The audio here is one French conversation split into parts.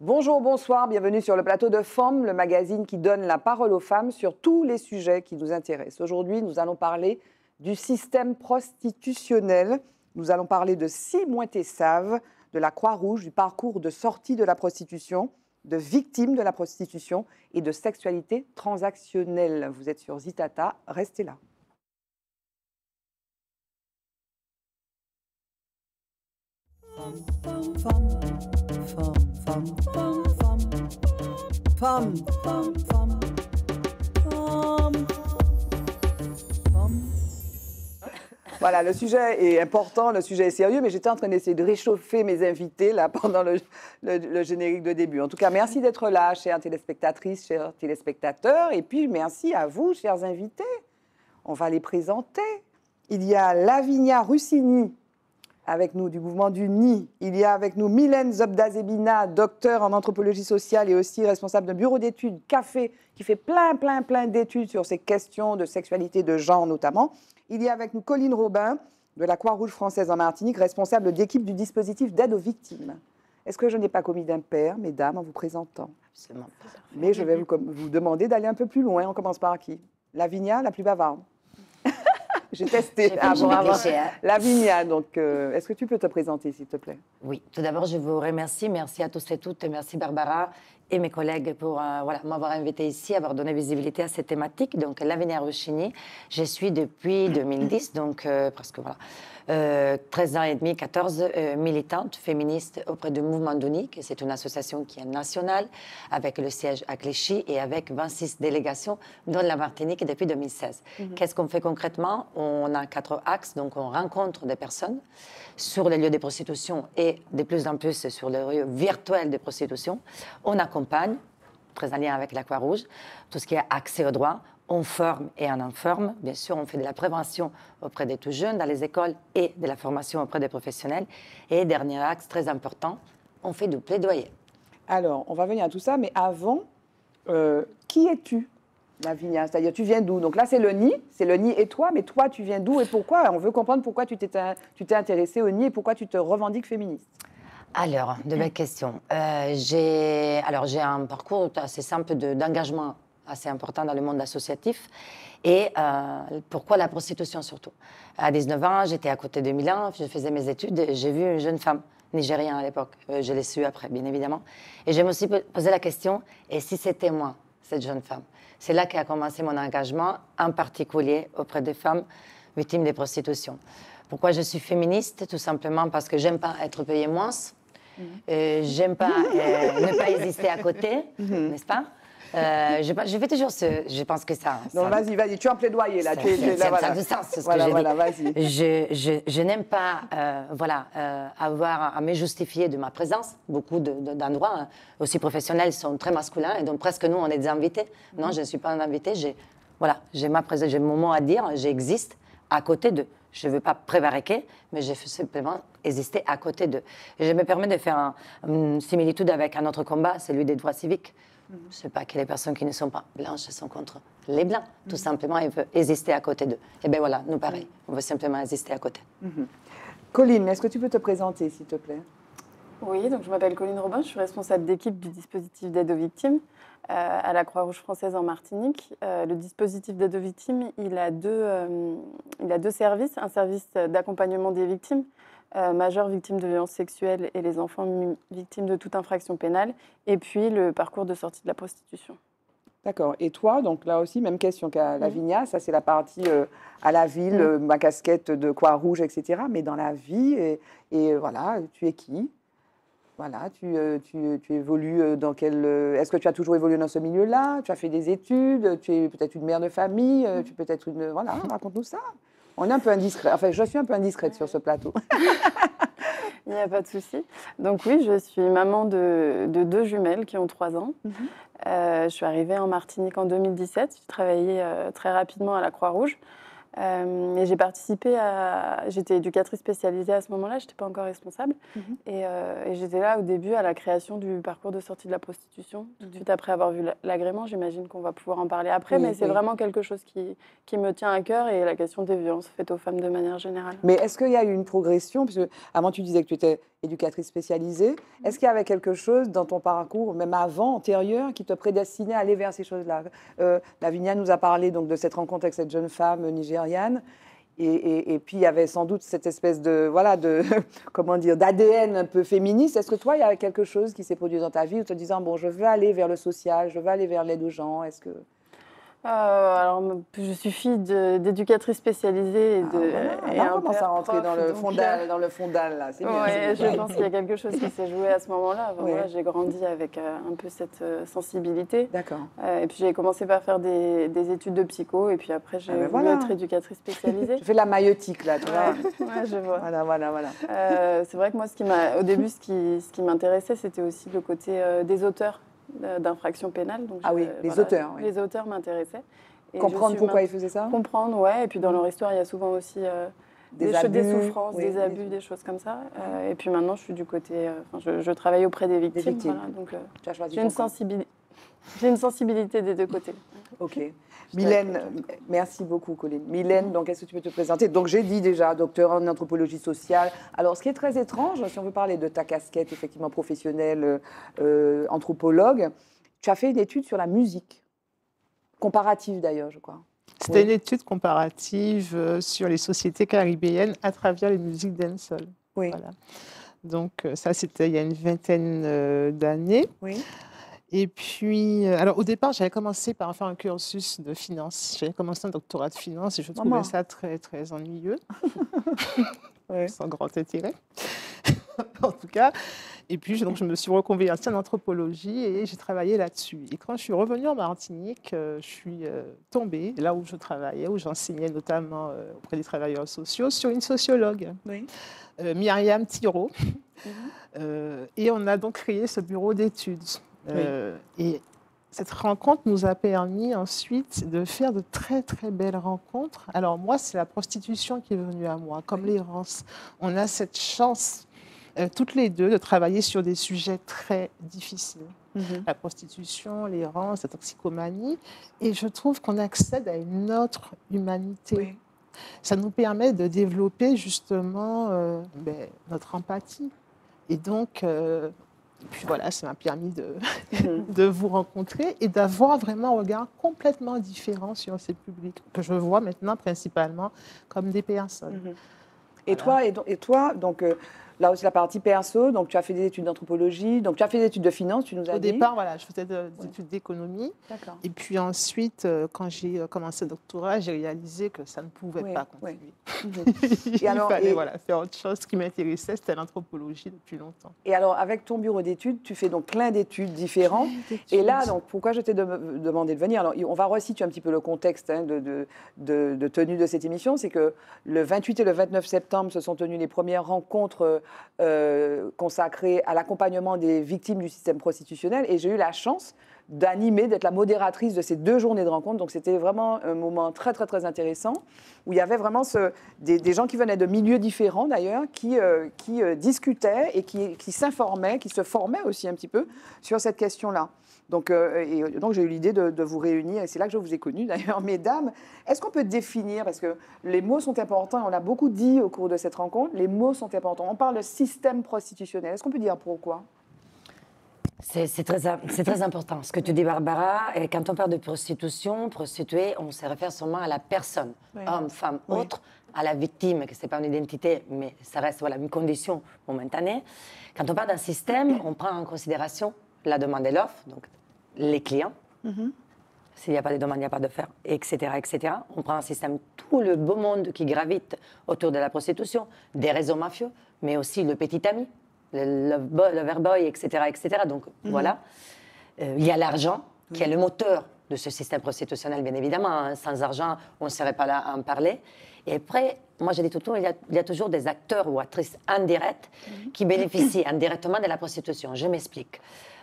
Bonjour, bonsoir, bienvenue sur le plateau de Femmes, le magazine qui donne la parole aux femmes sur tous les sujets qui nous intéressent. Aujourd'hui, nous allons parler du système prostitutionnel. Nous allons parler de Simon Tessave, de la Croix-Rouge, du parcours de sortie de la prostitution, de victimes de la prostitution et de sexualité transactionnelle. Vous êtes sur Zitata, restez là. Voilà, le sujet est important, le sujet est sérieux, mais j'étais en train d'essayer de réchauffer mes invités là pendant le, générique de début. En tout cas, merci d'être là, chères téléspectatrices, chers téléspectateurs, et puis merci à vous, chers invités. On va les présenter. Il y a Lavinia Russini, avec nous du mouvement du NI. Il y a avec nous Mylène Zobdazebina, docteur en anthropologie sociale et aussi responsable d'un bureau d'études Café, qui fait plein, plein, plein d'études sur ces questions de sexualité, de genre notamment. Il y a avec nous Colline Robin, de la Croix-Rouge française en Martinique, responsable d'équipe du dispositif d'aide aux victimes. Est-ce que je n'ai pas commis d'impair, mesdames, en vous présentant? Absolument. Mais je vais vous, vous demander d'aller un peu plus loin. On commence par qui? Lavinia, la plus bavarde. J'ai testé avant, avant. Lavinia, donc euh, est-ce que tu peux te présenter, s'il te plaît? Oui, tout d'abord, je vous remercie. Merci à tous et toutes. Merci Barbara et mes collègues pour euh, voilà, m'avoir invité ici, avoir donné visibilité à cette thématique. Donc, Lavinia Ruchini, je suis depuis 2010, donc euh, presque voilà. 13 ans et demi, 14 militante féministe auprès du Mouvement d'Unique. C'est une association qui est nationale avec le siège à Clichy et avec 26 délégations dans la Martinique depuis 2016. Mhm. Qu'est-ce qu'on fait concrètement? On a quatre axes, donc on rencontre des personnes sur les lieux de prostitution et de plus en plus sur les lieux virtuels de prostitution. On très en lien avec la Croix-Rouge, tout ce qui est accès au droit on forme et on informe. Bien sûr, on fait de la prévention auprès des tout jeunes dans les écoles et de la formation auprès des professionnels. Et dernier axe très important, on fait du plaidoyer. Alors, on va venir à tout ça, mais avant, euh, qui es-tu, Lavinia? C'est-à-dire, tu viens d'où? Donc là, c'est le nid, c'est le nid et toi, mais toi, tu viens d'où? Et pourquoi? On veut comprendre pourquoi tu t'es intéressée au nid et pourquoi tu te revendiques féministe. Alors, de belles questions. Euh, j'ai un parcours assez simple d'engagement assez important dans le monde associatif. Et euh, pourquoi la prostitution surtout? À 19 ans, j'étais à côté de Milan, je faisais mes études et j'ai vu une jeune femme nigérienne à l'époque. Euh, je l'ai su après, bien évidemment. Et je me suis posé la question, et si c'était moi, cette jeune femme? C'est là qu'a commencé mon engagement, en particulier auprès des femmes victimes de prostitution. Pourquoi je suis féministe? Tout simplement parce que j'aime pas être payée moins. Euh, j'aime pas ne pas exister à côté, mmh. n'est-ce pas? Euh, je, je, fais toujours ce. Je pense que ça. Non, vas-y, vas-y, tu es en plaidoyer là. Ça voilà. de sens, c'est ce voilà, que voilà, vas-y. Je, je, je n'aime pas, euh, voilà, euh, avoir à me justifier de ma présence. Beaucoup d'endroits, hein, aussi professionnels, sont très masculins et donc presque nous, on est des invités. Non, je ne suis pas un invité. J'ai, voilà, j'ai ma présence, j'ai mon mot à dire. J'existe à côté d'eux. Je ne veux pas prévariquer, mais je veux simplement exister à côté d'eux. Et je me permets de faire une similitude avec un autre combat, celui des droits civiques. Je sais pas que les personnes qui ne sont pas blanches sont contre les blancs. Tout simplement, ils veulent exister à côté d'eux. Et bien voilà, nous pareil, on veut simplement exister à côté. Mhm. Colline, est-ce que tu peux te présenter, s'il te plaît? Oui, donc je m'appelle Colline Robin, je suis responsable d'équipe du dispositif d'aide aux victimes euh, à la Croix-Rouge française en Martinique. Euh, le dispositif d'aide aux victimes, il a, deux, euh, il a deux services. Un service d'accompagnement des victimes euh, majeurs victimes de violences sexuelles et les enfants victimes de toute infraction pénale, et puis le parcours de sortie de la prostitution. D'accord. Et toi, donc là aussi, même question qu'à Lavinia, ça c'est la partie euh, à la ville, euh, ma casquette de Croix-Rouge, etc. Mais dans la vie, et, voilà, tu es qui? Voilà, tu, tu, tu, évolues dans quel... Est-ce que tu as toujours évolué dans ce milieu-là? Tu as fait des études Tu es peut-être une mère de famille Tu peux être une... Voilà, raconte-nous ça. On est un peu indiscret. Enfin, je suis un peu indiscrète sur ce plateau. Il n'y a pas de souci. Donc oui, je suis maman de, deux jumelles qui ont trois ans. Mhm. Euh, je suis arrivée en Martinique en 2017. J'ai travaillé euh, très rapidement à la Croix-Rouge. Euh, et j'ai participé à. J'étais éducatrice spécialisée à ce moment-là, je n'étais pas encore responsable. Mhm. Euh, et, j'étais là au début à la création du parcours de sortie de la prostitution. Tout de suite après avoir vu l'agrément, j'imagine qu'on va pouvoir en parler après, mais c'est vraiment quelque chose qui, qui, me tient à cœur et la question des violences faites aux femmes de manière générale. Mais est-ce qu'il y a eu une progression? Parce que avant, tu disais que tu étais éducatrice spécialisée. Est-ce qu'il y avait quelque chose dans ton parcours, même avant, antérieur, qui te prédestinait à aller vers ces choses-là? Euh, Lavinia nous a parlé donc de cette rencontre avec cette jeune femme Et, puis il y avait sans doute cette espèce de voilà de comment dire d'ADN un peu féministe. Est-ce que toi il y a quelque chose qui s'est produit dans ta vie où te disant bon je veux aller vers le social, je veux aller vers l'aide aux gens? Est-ce que euh, alors, je suis fille d'éducatrice spécialisée et ah, de. et on commence à rentrer dans le fondal, dans le fondal là? C'est je pense qu'il y a quelque chose qui s'est joué à ce moment-là. j'ai grandi avec euh, un peu cette euh, sensibilité. D'accord. et puis j'ai commencé par faire des, études de psycho et puis après j'ai ah, ben voulu être éducatrice spécialisée. je fais la maïotique là, tu vois. ouais, je vois. Voilà, voilà, voilà. c'est vrai que moi, ce qui m'a, au début, ce qui, ce qui m'intéressait, c'était aussi le côté des auteurs d'infractions pénales. Donc ah oui, les auteurs. Les auteurs m'intéressaient. Comprendre pourquoi ils faisaient ça Comprendre, ouais. Et puis dans leur histoire, il y a souvent aussi euh, des, abus, des, souffrances, des abus, des... choses comme ça. Euh, et puis maintenant, je suis du côté. Euh, je, travaille auprès des victimes. donc, j'ai une, sensibilité. J'ai une sensibilité des deux côtés. Ok. Mylène, merci beaucoup, Colline. Mylène, donc, est-ce que tu peux te présenter? Donc, j'ai dit déjà, docteur en anthropologie sociale. Alors, ce qui est très étrange, si on veut parler de ta casquette, effectivement, professionnelle, euh, anthropologue, tu as fait une étude sur la musique, comparative d'ailleurs, je crois. C'était une étude comparative euh, sur les sociétés caribéennes à travers les musiques dancehall. Oui. Voilà. Donc, euh, ça, c'était il y a une vingtaine d'années. Oui. Et puis, euh, alors au départ, j'avais commencé par faire un cursus de finance. J'avais commencé un doctorat de finance et je trouvais ça très, très ennuyeux, sans grand intérêt. en tout cas. Et puis, donc, je me suis reconvertie en anthropologie et j'ai travaillé là-dessus. Et quand je suis revenue en Martinique, euh, je suis euh, tombée là où je travaillais, où j'enseignais notamment auprès des travailleurs sociaux, sur une sociologue, oui. Myriam Thiraud. Et on a donc créé ce bureau d'études. Euh, et cette rencontre nous a permis ensuite de faire de très très belles rencontres. Alors moi, c'est la prostitution qui est venue à moi, comme l'errance. On a cette chance, euh, toutes les deux, de travailler sur des sujets très difficiles. Mhm. La prostitution, l'errance, la toxicomanie. Et je trouve qu'on accède à une autre humanité. Ça nous permet de développer justement euh, ben, notre empathie. Et donc, puis voilà, ça m'a permis de, mhm. de vous rencontrer et d'avoir vraiment un regard complètement différent sur ces publics que je vois maintenant principalement comme des personnes. Mhm. Et, toi, et, et, toi, donc, euh, Là aussi, la partie perso, donc tu as fait des études d'anthropologie, donc tu as fait des études de finance, tu nous as dit. Au départ, voilà, je faisais des études d'économie. Et puis ensuite, euh, quand j'ai euh, commencé le doctorat, j'ai réalisé que ça ne pouvait pas continuer. Il alors, fallait voilà, faire autre chose. Qui m'intéressait, c'était l'anthropologie depuis longtemps. Et alors, avec ton bureau d'études, tu fais donc plein d'études différentes. Et là, donc, pourquoi je t'ai demandé de venir? Alors, on va resituer un petit peu le contexte hein, de, de, tenue de cette émission. C'est que le 28 et le 29 septembre se sont tenues les premières rencontres euh, consacrée à l'accompagnement des victimes du système prostitutionnel. Et j'ai eu la chance d'animer, d'être la modératrice de ces deux journées de rencontre. Donc c'était vraiment un moment très très très intéressant où il y avait vraiment des, gens qui venaient de milieux différents d'ailleurs, qui, euh, euh, discutaient et qui, s'informaient, qui se formaient aussi un petit peu sur cette question-là. Donc, euh, donc j'ai eu l'idée de, vous réunir, et c'est là que je vous ai connu d'ailleurs, mesdames. Est-ce qu'on peut définir, parce que les mots sont importants, on a beaucoup dit au cours de cette rencontre, les mots sont importants. On parle de système prostitutionnel. Est-ce qu'on peut dire pourquoi? C'est très, très important. Ce que tu dis, Barbara, et quand on parle de prostitution, prostituée, on se réfère seulement à la personne, homme, femme, autre, à la victime, que ce n'est pas une identité, mais ça reste voilà, une condition momentanée. Quand on parle d'un système, on prend en considération la demande et l'offre, donc les clients. Mhm. S'il n'y a pas de demande, il n'y a pas de faire, etc., etc. On prend un système, tout le beau monde qui gravite autour de la prostitution, des réseaux mafieux, mais aussi le petit ami, le lover boy, etc., etc. Donc mhm. voilà. Euh, il y a l'argent, qui est le moteur de ce système prostitutionnel, bien évidemment. Hein. Sans argent, on ne serait pas là à en parler. Et après, moi je dis tout le temps, il y a, toujours des acteurs ou actrices indirectes mhm. qui bénéficient indirectement de la prostitution. Je m'explique.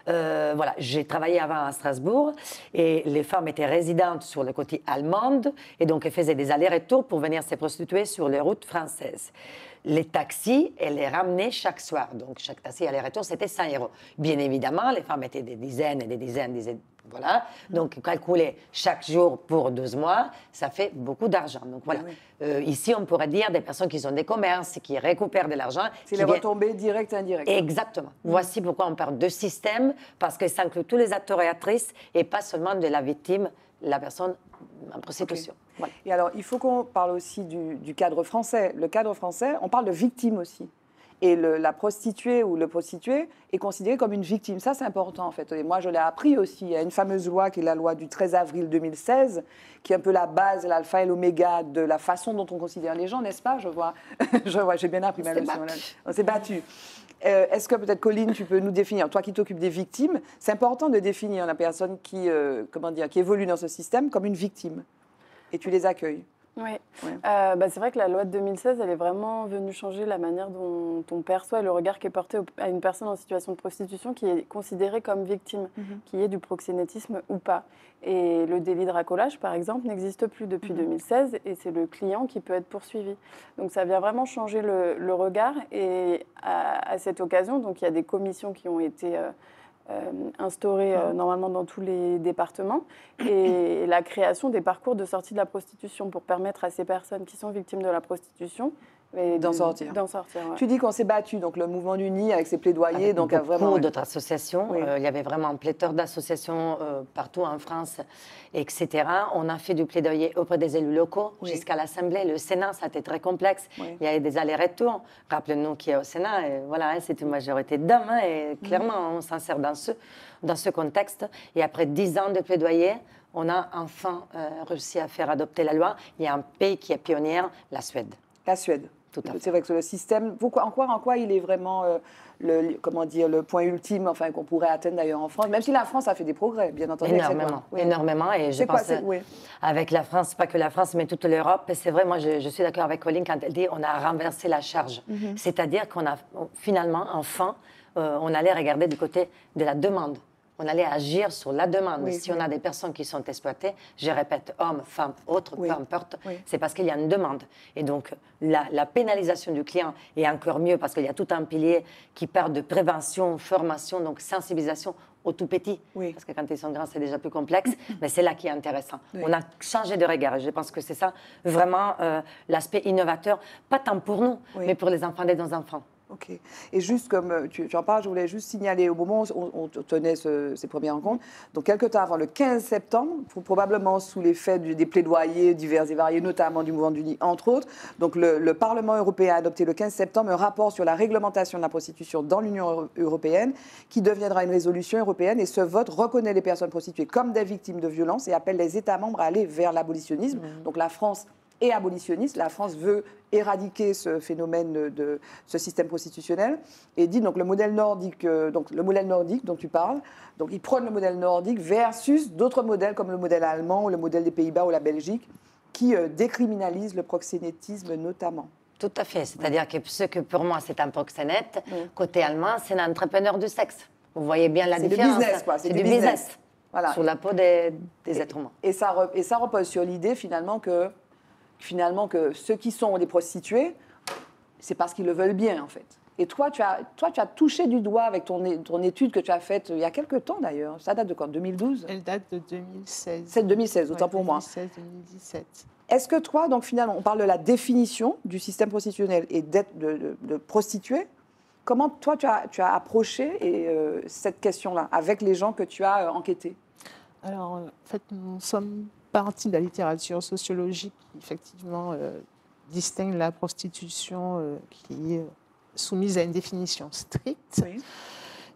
Euh, voilà, j'ai travaillé avant à Strasbourg et les femmes étaient résidentes sur le côté allemand et donc elles faisaient des allers-retours pour venir se prostituer sur les routes françaises. Les taxis, elles les ramenaient chaque soir. Donc chaque taxi aller-retour, c'était 100 euros. Bien évidemment, les femmes étaient des dizaines et des dizaines, des Voilà, donc calculer chaque jour pour 12 mois, ça fait beaucoup d'argent. Donc voilà, euh, ici on pourrait dire des personnes qui ont des commerces, qui récupèrent de l'argent. C'est les retombées directes et indirectes. Exactement. Voici pourquoi on parle de système, parce que ça inclut tous les acteurs et actrices et pas seulement de la victime, la personne en prostitution. Et alors, il faut qu'on parle aussi du, du cadre français. Le cadre français, on parle de victime aussi. Et la prostituée ou le prostitué est considéré comme une victime. Ça, c'est important, en fait. Et moi, je l'ai appris aussi. Il y a une fameuse loi qui est la loi du 13 avril 2016, qui est un peu la base, l'alpha et l'oméga de la façon dont on considère les gens, n'est-ce pas? Je vois, je vois, j'ai bien appris ma leçon. On s'est battu. Euh, est-ce que peut-être, Colline, tu peux nous définir, toi qui t'occupes des victimes, c'est important de définir la personne qui, euh, comment dire, qui évolue dans ce système comme une victime. Et tu les accueilles. Oui, euh, bah, c'est vrai que la loi de 2016, elle est vraiment venue changer la manière dont on perçoit le regard qui est porté à une personne en situation de prostitution qui est considérée comme victime, mhm. qui est du proxénétisme ou pas. Et le délit de racolage, par exemple, n'existe plus depuis 2016 mhm. et c'est le client qui peut être poursuivi. Donc ça vient vraiment changer le, regard et à, cette occasion, donc il y a des commissions qui ont été... Euh, euh, instauré euh, normalement dans tous les départements, et la création des parcours de sortie de la prostitution pour permettre à ces personnes qui sont victimes de la prostitution d'en sortir. sortir Tu dis qu'on s'est battu, donc le mouvement du nid avec ses plaidoyers, avec donc a vraiment d'autres associations. Euh, il y avait vraiment un pléthore d'associations euh, partout en France, etc. On a fait du plaidoyer auprès des élus locaux jusqu'à l'Assemblée, le Sénat. Ça a été très complexe. Il y avait des allers-retours. Rappelez-nous qu'il y a au Sénat, et voilà, hein, c'est une majorité d'hommes, hein, et clairement, on s'en sert dans ce, dans ce contexte. Et après dix ans de plaidoyer, on a enfin euh, réussi à faire adopter la loi. Il y a un pays qui est pionnier, la Suède. La Suède. C'est vrai que le système, en, quoi, en quoi il est vraiment euh, le, comment dire, le point ultime enfin, qu'on pourrait atteindre d'ailleurs en France, même si la France a fait des progrès, bien entendu. Énormément, énormément. Et je pense, oui. avec la France, pas que la France, mais toute l'Europe. C'est vrai, moi, je, suis d'accord avec Colline quand elle dit on a renversé la charge. Mhm. C'est-à-dire qu'on a finalement, enfin, euh, on allait regarder du côté de la demande on allait agir sur la demande. si on a des personnes qui sont exploitées, je répète, hommes, femmes, autres, peu importe, c'est parce qu'il y a une demande. Et donc, la, pénalisation du client est encore mieux parce qu'il y a tout un pilier qui parle de prévention, formation, donc sensibilisation au tout petit. Parce que quand ils sont grands, c'est déjà plus complexe, mais c'est là qui est intéressant. On a changé de regard et je pense que c'est ça vraiment euh, l'aspect innovateur, pas tant pour nous, mais pour les enfants de nos enfants. Ok. Et juste comme euh, tu, en parles, je voulais juste signaler au moment où on, tenait ces premières rencontres, donc quelques temps avant le 15 septembre, probablement sous l'effet des plaidoyers divers et variés, notamment du mouvement du entre autres, donc le, Parlement européen a adopté le 15 septembre un rapport sur la réglementation de la prostitution dans l'Union européenne, qui deviendra une résolution européenne. Et ce vote reconnaît les personnes prostituées comme des victimes de violences et appelle les États membres à aller vers l'abolitionnisme. Mmh. Donc la France et abolitionniste. La France veut éradiquer ce phénomène de ce système prostitutionnel et dit donc le modèle nordique, euh, donc le modèle nordique dont tu parles. Donc il prône le modèle nordique versus d'autres modèles comme le modèle allemand ou le modèle des Pays-Bas ou la Belgique qui euh, décriminalisent le proxénétisme notamment. Tout à fait. C'est-à-dire que ce que pour moi c'est un proxénète, côté allemand, c'est un entrepreneur du sexe. Vous voyez bien la différence. C'est du business, quoi. C'est du, business. Voilà. Sur la peau des, êtres humains. Et ça, et ça repose sur l'idée finalement que finalement que ceux qui sont des prostituées, c'est parce qu'ils le veulent bien en fait. Et toi, tu as, toi, tu as touché du doigt avec ton, ton étude que tu as faite il y a quelques temps d'ailleurs. Ça date de quand? 2012 Elle date de 2016. C'est 2016, autant pour moi. 2016-2017. Est-ce que toi, donc finalement, on parle de la définition du système prostitutionnel et d'être de, de, prostituée. Comment toi, tu as, tu as approché et, euh, cette question-là avec les gens que tu as euh, enquêtés? Alors, en fait, nous sommes partie de la littérature sociologique qui, effectivement, euh, distingue la prostitution euh, qui est soumise à une définition stricte.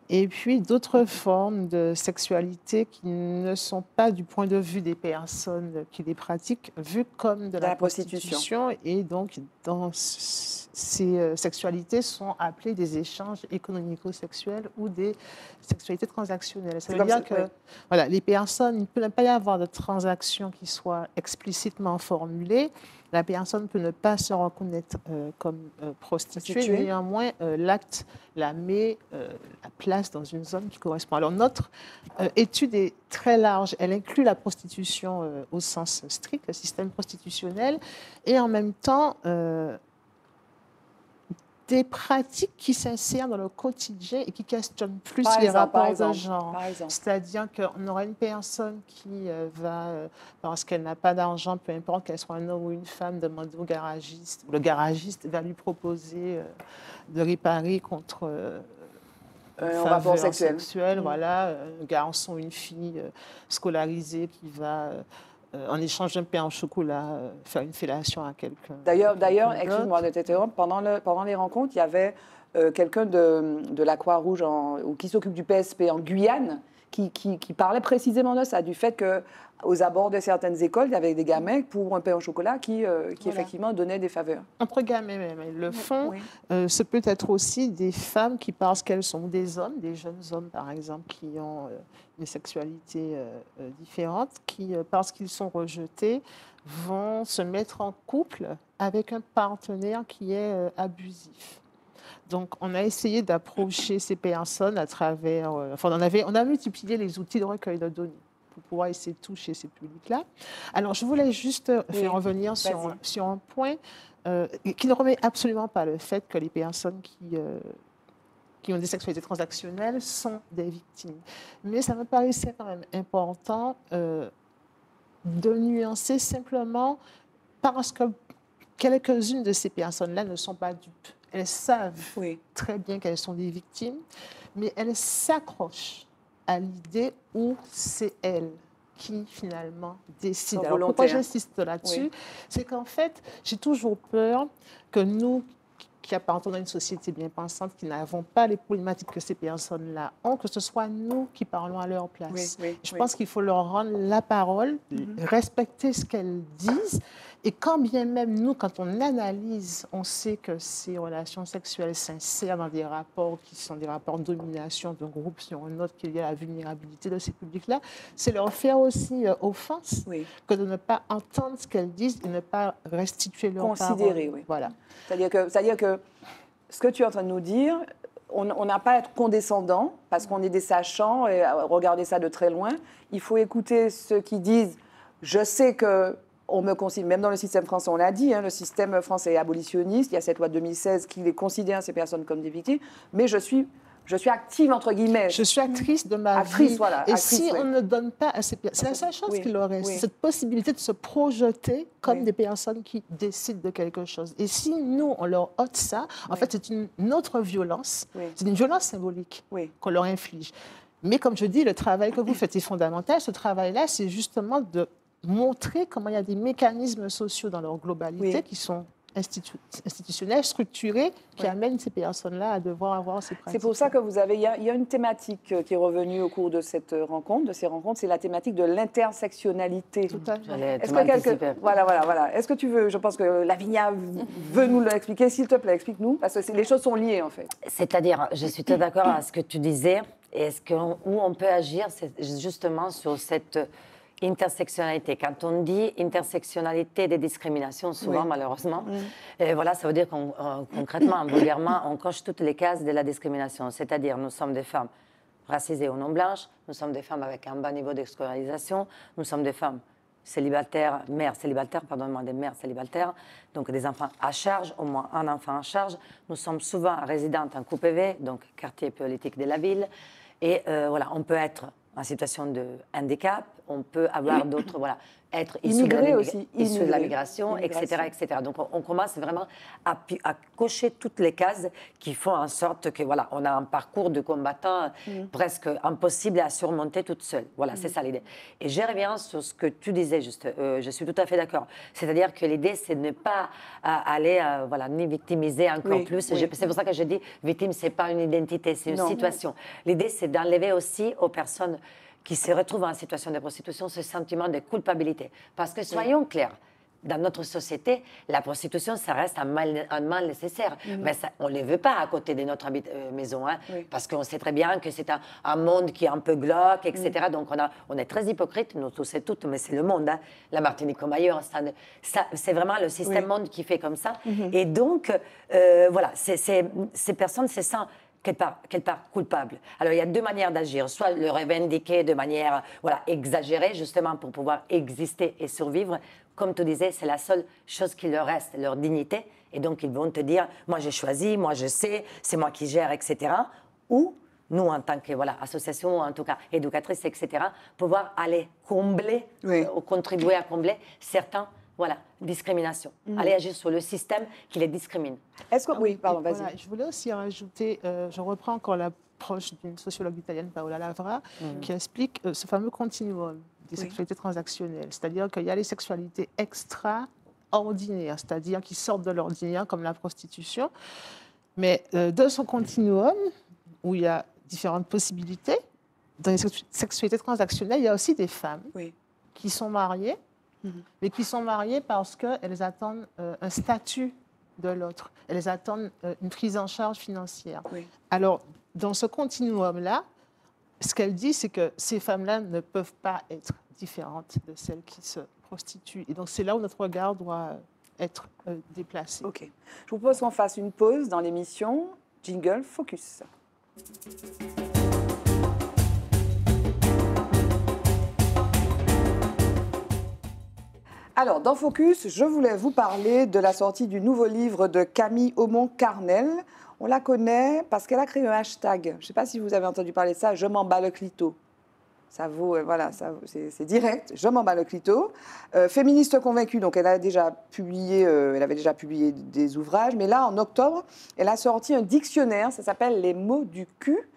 Et puis d'autres formes de sexualité qui ne sont pas du point de vue des personnes qui les pratiquent, vues comme de la, prostitution. Et donc, dans ces euh, sexualités sont appelées des échanges économico-sexuels ou des sexualités transactionnelles. Ça veut dire que voilà, les personnes, il ne peut pas y avoir de transactions qui soient explicitement formulées, la personne peut ne pas se reconnaître euh, comme euh, prostituée, néanmoins, euh, l'acte la met, la place dans une zone qui correspond. Alors, notre étude est très large. Elle inclut la prostitution au sens strict, le système prostitutionnel, et en même temps, des pratiques qui s'insèrent dans le quotidien et qui questionnent plus Par les exemple, rapports de genre. C'est-à-dire qu'on aura une personne qui euh, va, euh, parce qu'elle n'a pas d'argent, peu importe qu'elle soit un homme ou une femme, demander au garagiste. Le garagiste va lui proposer euh, de réparer contre euh, Un rapport sexuel. Mm. voilà, un garçon ou une fille scolarisée qui va, euh, en échange d'un pain au chocolat, euh, faire une fellation à quelqu'un. D'ailleurs, d'ailleurs, excuse-moi de t'interrompre, pendant, le, pendant les rencontres, il y avait euh, quelqu'un de, de la Croix-Rouge qui s'occupe du PSP en Guyane qui, qui- qui parlait précisément de ça, du fait que aux abords de certaines écoles, il y avait des gamins pour un pain au chocolat qui, euh, qui Voilà. effectivement donnaient des faveurs. Entre gamins même, ils le font. Oui. Euh, ce peut être aussi des femmes qui, parce qu'elles sont des hommes, des jeunes hommes par exemple, qui ont euh, une sexualité euh, euh, différente, qui, euh, parce qu'ils sont rejetés, vont se mettre en couple avec un partenaire qui est euh, abusif. Donc, on a essayé d'approcher ces personnes à travers. euh, enfin, on, avait, on a multiplié les outils de recueil de données pour pouvoir essayer de toucher ces publics-là. Alors, je voulais juste euh, Oui, faire revenir sur, un- sur un point euh, qui ne remet absolument pas le fait que les personnes qui, euh, qui ont des sexualités transactionnelles sont des victimes. Mais ça me paraissait quand même important de nuancer simplement parce que quelques-unes de ces personnes-là ne sont pas dupes. Elles savent Oui. très bien qu'elles sont des victimes, mais elles s'accrochent à l'idée où c'est elles qui finalement décident. Alors pourquoi j'insiste là-dessus? Oui. C'est qu'en fait, j'ai toujours peur que nous, qui appartenons à une société bien pensante, qui n'avons pas les problématiques que ces personnes-là ont, que ce soit nous qui parlons à leur place. Oui, oui, Je oui. pense qu'il faut leur rendre la parole, Mhm. respecter ce qu'elles disent. Et quand bien même nous, quand on analyse, on sait que ces relations sexuelles s'insèrent dans des rapports qui sont des rapports de domination d'un groupe sur un autre, qu'il y a la vulnérabilité de ces publics-là, c'est leur faire aussi euh, offense Oui. que de ne pas entendre ce qu'elles disent et ne pas restituer leur Considérer, parole. oui. Voilà. C'est-à-dire que, c'est-à-dire que ce que tu es en train de nous dire, on n'a pas à être condescendant parce qu'on est des sachants et regarder ça de très loin. Il faut écouter ceux qui disent Je sais que. On me considère, même dans le système français, on l'a dit, hein, le système français est abolitionniste. Il y a cette loi de 2016 qui les considère, ces personnes, comme des victimes. Mais je suis, je suis active, entre guillemets. Je suis actrice de ma Actrice, vie. voilà, Et actrice, si on ne donne pas à ces personnes, c'est la seule chose Oui, qu'il leur reste, oui. cette possibilité de se projeter comme des personnes qui décident de quelque chose. Et si nous, on leur ôte ça, en fait, c'est une, autre violence. Oui. C'est une violence symbolique Oui. qu'on leur inflige. Mais comme je dis, le travail que vous faites est fondamental. Ce travail-là, c'est justement de montrer comment il y a des mécanismes sociaux dans leur globalité Oui. qui sont institu- institutionnels, structurés, qui Oui. amènent ces personnes-là à devoir avoir ces pratiques. C'est pour ça que vous avez. Il y, a, il y a une thématique euh, qui est revenue au cours de cette euh, rencontre, de ces rencontres, c'est la thématique de l'intersectionnalité. Tout à fait. Est-ce que quelque... Voilà, voilà, voilà. Est-ce que tu veux, je pense que Lavinia veut nous l'expliquer, s'il te plaît, explique-nous, parce que les choses sont liées en fait. C'est-à-dire, je suis très d'accord avec ce que tu disais, et est-ce que, où on peut agir, c'est justement sur cette intersectionnalité. Quand on dit intersectionnalité des discriminations, souvent, Oui. malheureusement, euh, voilà, ça veut dire qu'on, euh, concrètement, vulgairement, on coche toutes les cases de la discrimination. C'est-à-dire, nous sommes des femmes racisées ou non blanches, nous sommes des femmes avec un bas niveau de scolarisation, nous sommes des femmes célibataires, mères célibataires, pardonnez-moi, des mères célibataires, donc des enfants à charge, au moins un enfant à charge. Nous sommes souvent résidentes en QPV, donc quartier politique de la ville. Et euh, voilà, on peut être en situation de handicap, on peut avoir d'autres, voilà, être issu de, Immigré la, migra- aussi, issu de la migration, etc., etc. Donc on, on commence vraiment à, cocher toutes les cases qui font en sorte que voilà, on a un parcours de combattant Mm. presque impossible à surmonter toute seule. Voilà, c'est ça l'idée. Et je reviens sur ce que tu disais juste. euh, je suis tout à fait d'accord. C'est-à-dire que l'idée, c'est de ne pas euh, aller, euh, voilà, ni victimiser encore Oui, plus. oui. C'est pour ça que je dis victime, c'est pas une identité, c'est une Non. situation. L'idée, c'est d'enlever aussi aux personnes qui se retrouvent en situation de prostitution ce sentiment de culpabilité. Parce que soyons clairs, dans notre société, la prostitution, ça reste un mal, un mal nécessaire. Mais ça, on ne le veut pas à côté de notre euh, maison, hein, Oui. parce qu'on sait très bien que c'est un, un monde qui est un peu glauque, etc. Donc on, a, on est très hypocrite, nous tous et toutes, mais c'est le monde. hein. La Martinique comme ailleurs, ça- c'est vraiment le système Oui. monde qui fait comme ça. Et donc, euh, voilà, ces personnes se sentent quelque part, quelque part coupable. Alors il y a deux manières d'agir, soit le revendiquer de manière voilà, exagérée, justement pour pouvoir exister et survivre. Comme tu disais, c'est la seule chose qui leur reste, leur dignité. Et donc ils vont te dire, moi j'ai choisi, moi je sais, c'est moi qui gère, etc. Ou nous, en tant que voilà, association, en tout cas éducatrice, etc., pouvoir aller combler Oui. euh, ou contribuer à combler certains voilà, discriminations. Aller agir sur le système qui les discrimine. Est-ce que Ah oui, pardon, vas-y. voilà, je voulais aussi rajouter, euh, je reprends encore l'approche d'une sociologue italienne, Paola Lavra, qui explique euh, ce fameux continuum des Oui. sexualités transactionnelles. C'est-à-dire qu'il y a les sexualités extraordinaires, c'est-à-dire qui sortent de l'ordinaire, comme la prostitution. Mais euh, dans son continuum, où il y a différentes possibilités, dans les sexu- sexualités transactionnelles, il y a aussi des femmes Oui. qui sont mariées, Mhm. mais qui sont mariées parce qu'elles attendent euh, un statut de l'autre. Elles attendent euh, une prise en charge financière. Oui. Alors, dans ce continuum-là, ce qu'elle dit, c'est que ces femmes-là ne peuvent pas être différentes de celles qui se prostituent. Et donc, c'est là où notre regard doit être euh, déplacé. Ok. Je vous propose qu'on fasse une pause dans l'émission. Jingle Focus. Alors, dans Focus, je voulais vous parler de la sortie du nouveau livre de Camille Aumont-Carnel. On la connaît parce qu'elle a créé un hashtag. Je ne sais pas si vous avez entendu parler de ça, je m'en bats le clito. Ça vaut, euh, voilà, c'est direct. Je m'en bats le clito. Euh, féministe convaincue, donc elle a déjà publié, euh, elle avait déjà publié des ouvrages, mais là, en octobre, elle a sorti un dictionnaire. Ça s'appelle Les mots du cul.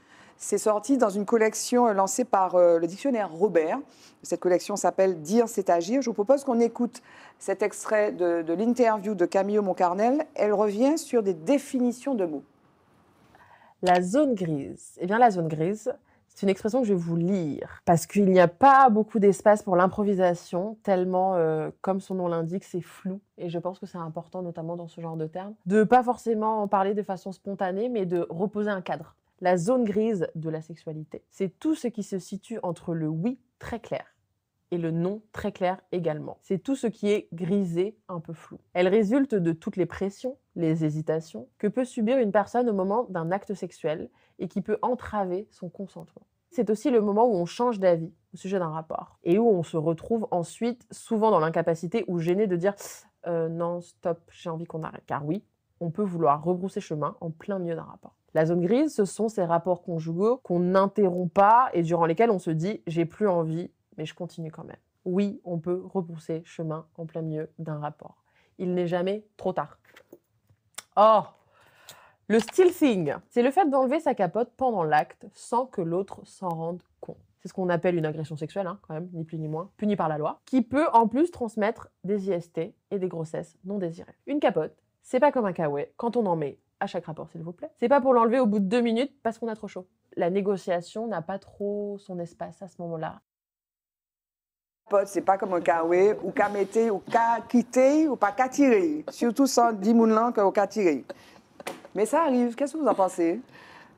C'est sorti dans une collection euh, lancée par euh, le dictionnaire Robert. Cette collection s'appelle Dire, c'est agir. Je vous propose qu'on écoute cet extrait de, l'interview de Camille Moncarnel. Elle revient sur des définitions de mots. La zone grise. Eh bien, la zone grise, c'est une expression que je vais vous lire parce qu'il n'y a pas beaucoup d'espace pour l'improvisation, tellement, euh, comme son nom l'indique, c'est flou. Et je pense que c'est important, notamment dans ce genre de termes, de pas forcément en parler de façon spontanée, mais de reposer un cadre. La zone grise de la sexualité, c'est tout ce qui se situe entre le oui très clair et le non très clair également. C'est tout ce qui est grisé, un peu flou. Elle résulte de toutes les pressions, les hésitations que peut subir une personne au moment d'un acte sexuel et qui peut entraver son consentement. C'est aussi le moment où on change d'avis au sujet d'un rapport et où on se retrouve ensuite souvent dans l'incapacité ou gêné de dire Euh, non, stop, j'ai envie qu'on arrête. Car oui, on peut vouloir rebrousser chemin en plein milieu d'un rapport. La zone grise, ce sont ces rapports conjugaux qu'on n'interrompt pas et durant lesquels on se dit j'ai plus envie, mais je continue quand même. Oui, on peut rebrousser chemin en plein milieu d'un rapport. Il n'est jamais trop tard. Oh Le still thing, c'est le fait d'enlever sa capote pendant l'acte sans que l'autre s'en rende compte. C'est ce qu'on appelle une agression sexuelle, hein, quand même, ni plus ni moins, punie par la loi, qui peut en plus transmettre des IST et des grossesses non désirées. Une capote, c'est pas comme un kawaii quand on en met à chaque rapport, s'il vous plaît. C'est pas pour l'enlever au bout de deux minutes parce qu'on a trop chaud. La négociation n'a pas trop son espace à ce moment-là. C'est pas comme un kawe, ou ka mette, ou ka quitter, ou pas ka tirer. Surtout sans 10 moun lan que ou ka tirer. Mais ça arrive. Qu'est-ce que vous en pensez?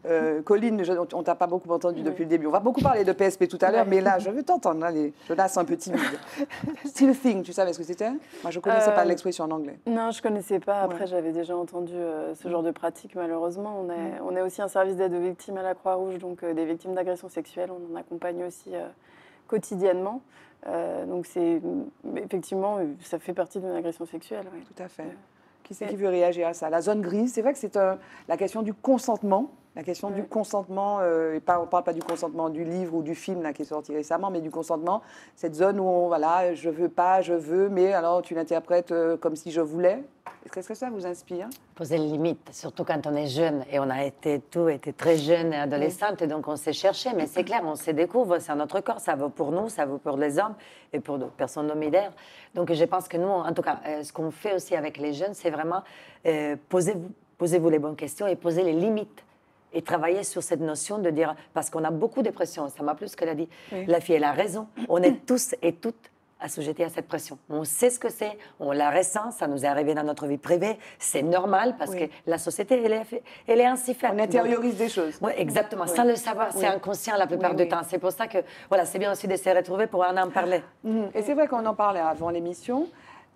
Euh, Colline, je- on t'a pas beaucoup entendu depuis le début. On va beaucoup parler de PSP tout à l'heure, mais là, je veux t'entendre. Allez, laisse un peu timide. Still thing, tu savais ce que c'était? Moi, je connaissais Euh, pas l'expression en anglais. Non, je connaissais pas. Après, Ouais. j'avais déjà entendu euh, ce genre de pratique, malheureusement. On est, on est aussi un service d'aide aux victimes à la Croix-Rouge, donc euh, des victimes d'agressions sexuelles. On en accompagne aussi euh, quotidiennement. Euh, donc, c'est effectivement, euh, ça fait partie d'une agression sexuelle. Tout à fait. Qui c'est qui veut réagir à ça? La zone grise, c'est vrai que c'est la question du consentement. La question du consentement, euh, et pas, on ne parle pas du consentement du livre ou du film là, qui est sorti récemment, mais du consentement, cette zone où on, voilà, je veux pas, je veux, mais alors tu l'interprètes euh, comme si je voulais. Est-ce que ça vous inspire? Poser les limites, surtout quand on est jeune. Et on a été tout, été très jeune et adolescente, et donc on s'est cherché. Mais c'est clair, on se découvre, c'est notre corps, ça vaut pour nous, ça vaut pour les hommes et pour d'autres personnes non binaires. Donc je pense que nous, en tout cas, euh, ce qu'on fait aussi avec les jeunes, c'est vraiment euh, posez-vous posez-vous les bonnes questions et posez les limites. Et travailler sur cette notion de dire, parce qu'on a beaucoup de pression, ça m'a plu ce qu'elle a dit. Oui. La fille, elle a raison. On est tous et toutes assujettis à cette pression. On sait ce que c'est, on la ressent, ça nous est arrivé dans notre vie privée, c'est normal parce Oui. que la société, elle est, elle est ainsi faite. On intériorise des choses. oui, exactement. Oui. Sans le savoir, c'est inconscient la plupart du temps. C'est pour ça que voilà, c'est bien aussi de se retrouver pour en en parler. Mhm. Et c'est vrai qu'on en parlait avant l'émission.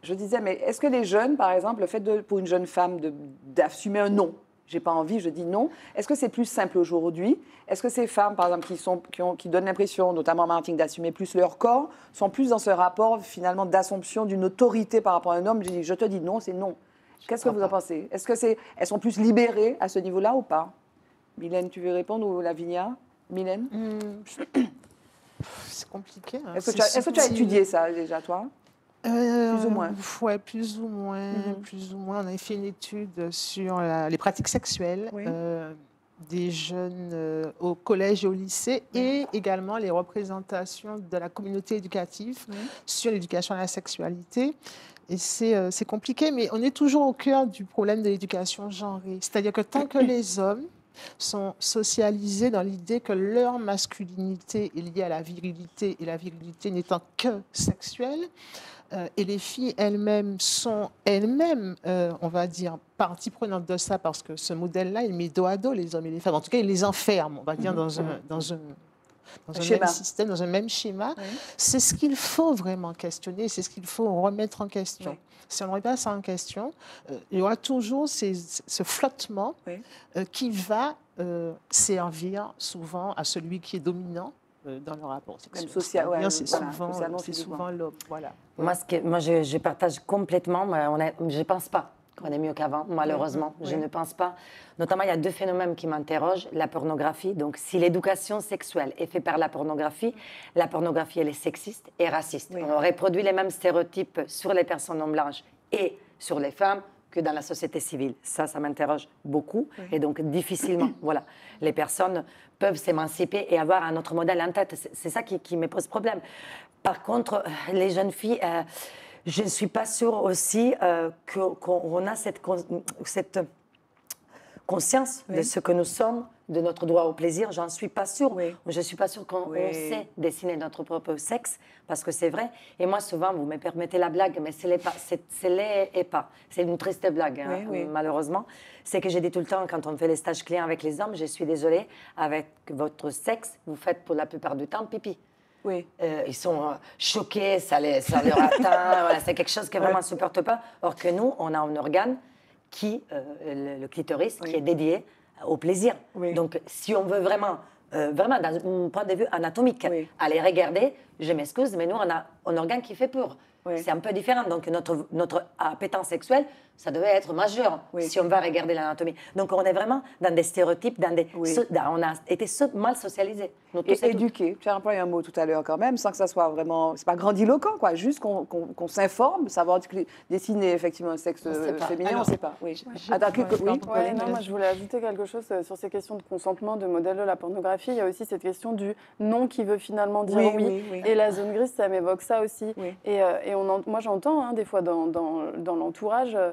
Je disais, mais est-ce que les jeunes, par exemple, le fait de, pour une jeune femme d'assumer un non, j'ai pas envie, je dis non. Est-ce que c'est plus simple aujourd'hui? Est-ce que ces femmes, par exemple, qui, sont, qui, ont, qui donnent l'impression, notamment en marketing, d'assumer plus leur corps, sont plus dans ce rapport finalement d'assomption d'une autorité par rapport à un homme? Je dis, je te dis non, c'est non. Qu'est-ce que vous en pensez? Est-ce que c'est, elles sont plus libérées à ce niveau-là ou pas? Mylène, tu veux répondre ou Lavinia? Mylène? Hmm, C'est compliqué. hein. Est-ce que, tu as- est-ce que tu as subtil. étudié ça déjà, toi? Euh, Plus ou moins. Ouais, plus ou moins. Mhm. Plus ou moins. On a fait une étude sur la- les pratiques sexuelles Oui. euh, des jeunes euh, au collège et au lycée et également les représentations de la communauté éducative Oui. sur l'éducation à la sexualité. Et c'est compliqué, mais on est toujours au cœur du problème de l'éducation genrée. C'est-à-dire que tant que les hommes sont socialisés dans l'idée que leur masculinité est liée à la virilité et la virilité n'étant que sexuelle, euh, et les filles elles-mêmes sont elles-mêmes, euh, on va dire, partie prenante de ça parce que ce modèle-là, il met dos à dos les hommes et les femmes. En tout cas, il les enferme, on va dire, dans un, dans un, dans un même système, dans un même schéma. Oui. C'est ce qu'il faut vraiment questionner, c'est ce qu'il faut remettre en question. Oui. Si on ne remet pas ça en question, euh, il y aura toujours ces- ce flottement Oui. qui va servir souvent à celui qui est dominant dans le rapport sexuel. social- ouais, c'est voilà, souvent, c'est souvent l'homme. Voilà. Moi, ce que, moi je, je partage complètement. mais on est- je ne pense pas qu'on est mieux qu'avant, malheureusement. oui. Je ne pense pas. Notamment, il y a deux phénomènes qui m'interrogent. La pornographie. Donc, si l'éducation sexuelle est faite par la pornographie, la pornographie, elle est sexiste et raciste. Oui. On reproduit les mêmes stéréotypes sur les personnes non blanches et sur les femmes que dans la société civile. Ça, ça m'interroge beaucoup. Et donc, difficilement, voilà, les personnes peuvent s'émanciper et avoir un autre modèle en tête. C'est- ça qui, qui me pose problème. Par contre, euh, les jeunes filles, euh, je ne suis pas sûre aussi euh, qu'on a cette, cette conscience de ce que nous sommes, de notre droit au plaisir. J'en suis pas sûre. Oui. Je ne suis pas sûre qu'on Oui. sait dessiner notre propre sexe, parce que c'est vrai. Et moi, souvent, vous me permettez la blague, mais ce n'est pas. C'est et pas. C'est une triste blague, hein, Oui, malheureusement. C'est que j'ai dit tout le temps, quand on fait les stages clients avec les hommes, je suis désolée, avec votre sexe, vous faites pour la plupart du temps pipi. Oui. Euh, ils sont euh, choqués, ça, les, ça leur atteint, voilà, c'est quelque chose que vraiment ne supportent pas. Or que nous, on a un organe qui, euh, le, le clitoris, Oui. qui est dédié au plaisir. Oui. Donc, si on veut vraiment, euh, vraiment d'un point de vue anatomique, Oui. aller regarder, je m'excuse, mais nous, on a un organe qui fait pour. Oui. C'est un peu différent. Donc, notre, notre appétence sexuelle, ça devait être majeur Oui. si on va regarder l'anatomie. Donc, on est vraiment dans des stéréotypes, dans des, Oui. so- dans- on a été so- mal socialisés. Et éduquer. Tu as employé un mot tout à l'heure quand même, sans que ça soit vraiment. C'est pas grandiloquent, quoi. Juste qu'on s'informe, savoir dessiner effectivement un sexe On euh, féminin, on Alors, ne sait pas. Oui. Attends, que- oui. Ouais, non, moi je voulais ajouter quelque chose euh, sur ces questions de consentement, de modèle de la pornographie. Il y a aussi cette question du non qui veut finalement dire Oui, oui. oui, oui. Et la zone grise, ça m'évoque ça aussi. Oui. Et, euh, et on en- moi j'entends hein, des fois dans, dans, dans l'entourage euh,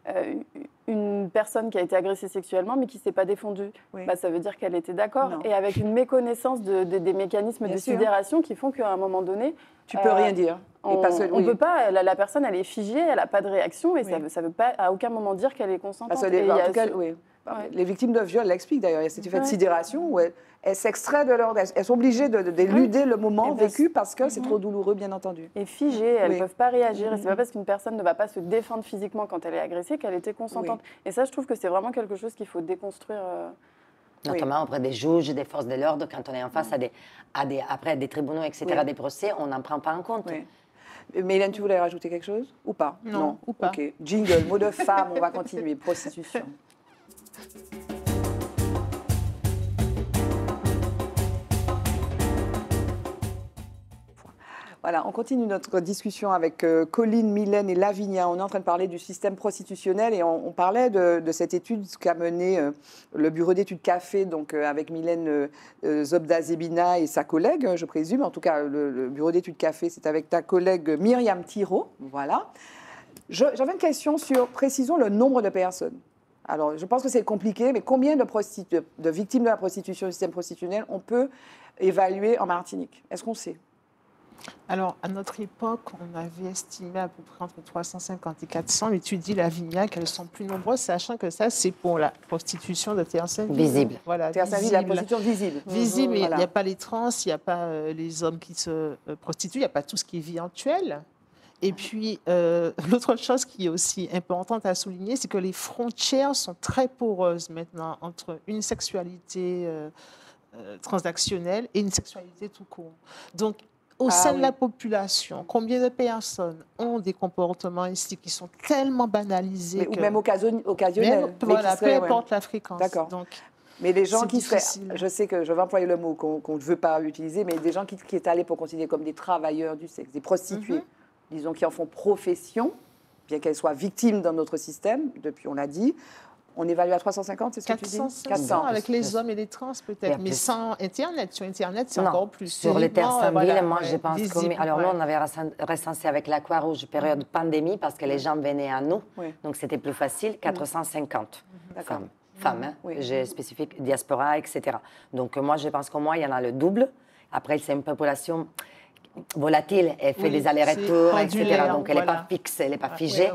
euh, une personne qui a été agressée sexuellement mais qui ne s'est pas défendue. Oui. Bah, ça veut dire qu'elle était d'accord. Et avec une méconnaissance de- de- des mécanismes Bien de sûr. sidération qui font qu'à un moment donné, Tu peux Euh, rien dire. on Et ne oui. peut pas, la, la personne elle est figée, elle n'a pas de réaction et ça ne veut, ça veut pas à aucun moment dire qu'elle est consentante. Parce que Et y en tout cas, ce- oui. Ouais. Les victimes de viol l'expliquent d'ailleurs. Il y a cet effet de sidération où elles, s'extraient de leur. Elles sont obligées de- de- d'éluder le moment Et parce- vécu parce que c'est Mhm. trop douloureux, bien entendu. est figée, elles ne Oui. peuvent pas réagir. Et c'est Mhm. pas parce qu'une personne ne va pas se défendre physiquement quand elle est agressée qu'elle était consentante. Et ça, je trouve que c'est vraiment quelque chose qu'il faut déconstruire. euh. Oui. notamment auprès des juges, des forces de l'ordre, quand on est en face à des, à des, après des tribunaux, etc., Oui. des procès, on n'en prend pas en compte. Oui. Mais Hélène, tu voulais rajouter quelque chose Ou pas? Non, ou pas. Ok. Jingle, mot de femme, on va continuer. Prostitution. Voilà, on continue notre discussion avec euh, Colline, Mylène et Lavinia. On est en train de parler du système prostitutionnel et on, parlait de, cette étude qu'a menée euh, le bureau d'études Café, donc euh, avec Mylène euh, Zobda-Zebina et sa collègue, je présume. En tout cas, le, bureau d'études Café, c'est avec ta collègue Myriam Thiraud. Voilà. J'avais une question sur, précisons, le nombre de personnes. Alors, je pense que c'est compliqué, mais combien de victimes de la prostitution du système prostitutionnel on peut évaluer en Martinique? Est-ce qu'on sait? Alors, à notre époque, on avait estimé à peu près entre 350 et 400, mais tu dis, Lavinia, qu'elles sont plus nombreuses, sachant que ça, c'est pour la prostitution de terre. Visible. Voilà, vit la visible. prostitution visible. Visible, mais il Voilà. n'y a pas les trans, il n'y a pas euh, les hommes qui se euh, prostituent, il n'y a pas tout ce qui est virtuel. Et puis, euh, l'autre chose qui est aussi importante à souligner, c'est que les frontières sont très poreuses maintenant entre une sexualité euh, transactionnelle et une sexualité tout court. Donc, au Ah sein de la population, combien de personnes ont des comportements ici qui sont tellement banalisés Mais- ou même occasion- occasionnel. Même, mais voilà, peu ouais. importe la fréquence. D'accord. Donc, Mais les gens qui seraient, difficile. je sais que je vais employer le mot qu'on ne veut pas utiliser, mais des gens qui, qui est allés pour considérer comme des travailleurs du sexe, des prostituées, Mhm. disons, qui en font profession, bien qu'elles soient victimes dans notre système, depuis on l'a dit, on évalue à 350, c'est ce que tu dis? 400, 500 avec les hommes et les trans peut-être, mais plus. sans Internet. Sur Internet, c'est encore plus. Sur les terres voilà, ville, moi, je pense que... Alors, ouais. nous, on avait recen- recensé avec la Croix-Rouge période pandémie parce que les gens venaient à nous. Oui. Donc, c'était plus facile, 450 D'accord. femmes. Femmes, hein. Oui. j'ai spécifique diaspora, etc. Donc, euh, moi, je pense qu'au moins, il y en a le double. Après, c'est une population volatile. Elle fait Oui, des allers-retours, etc. Donc, elle n'est voilà. pas fixe, elle n'est pas figée.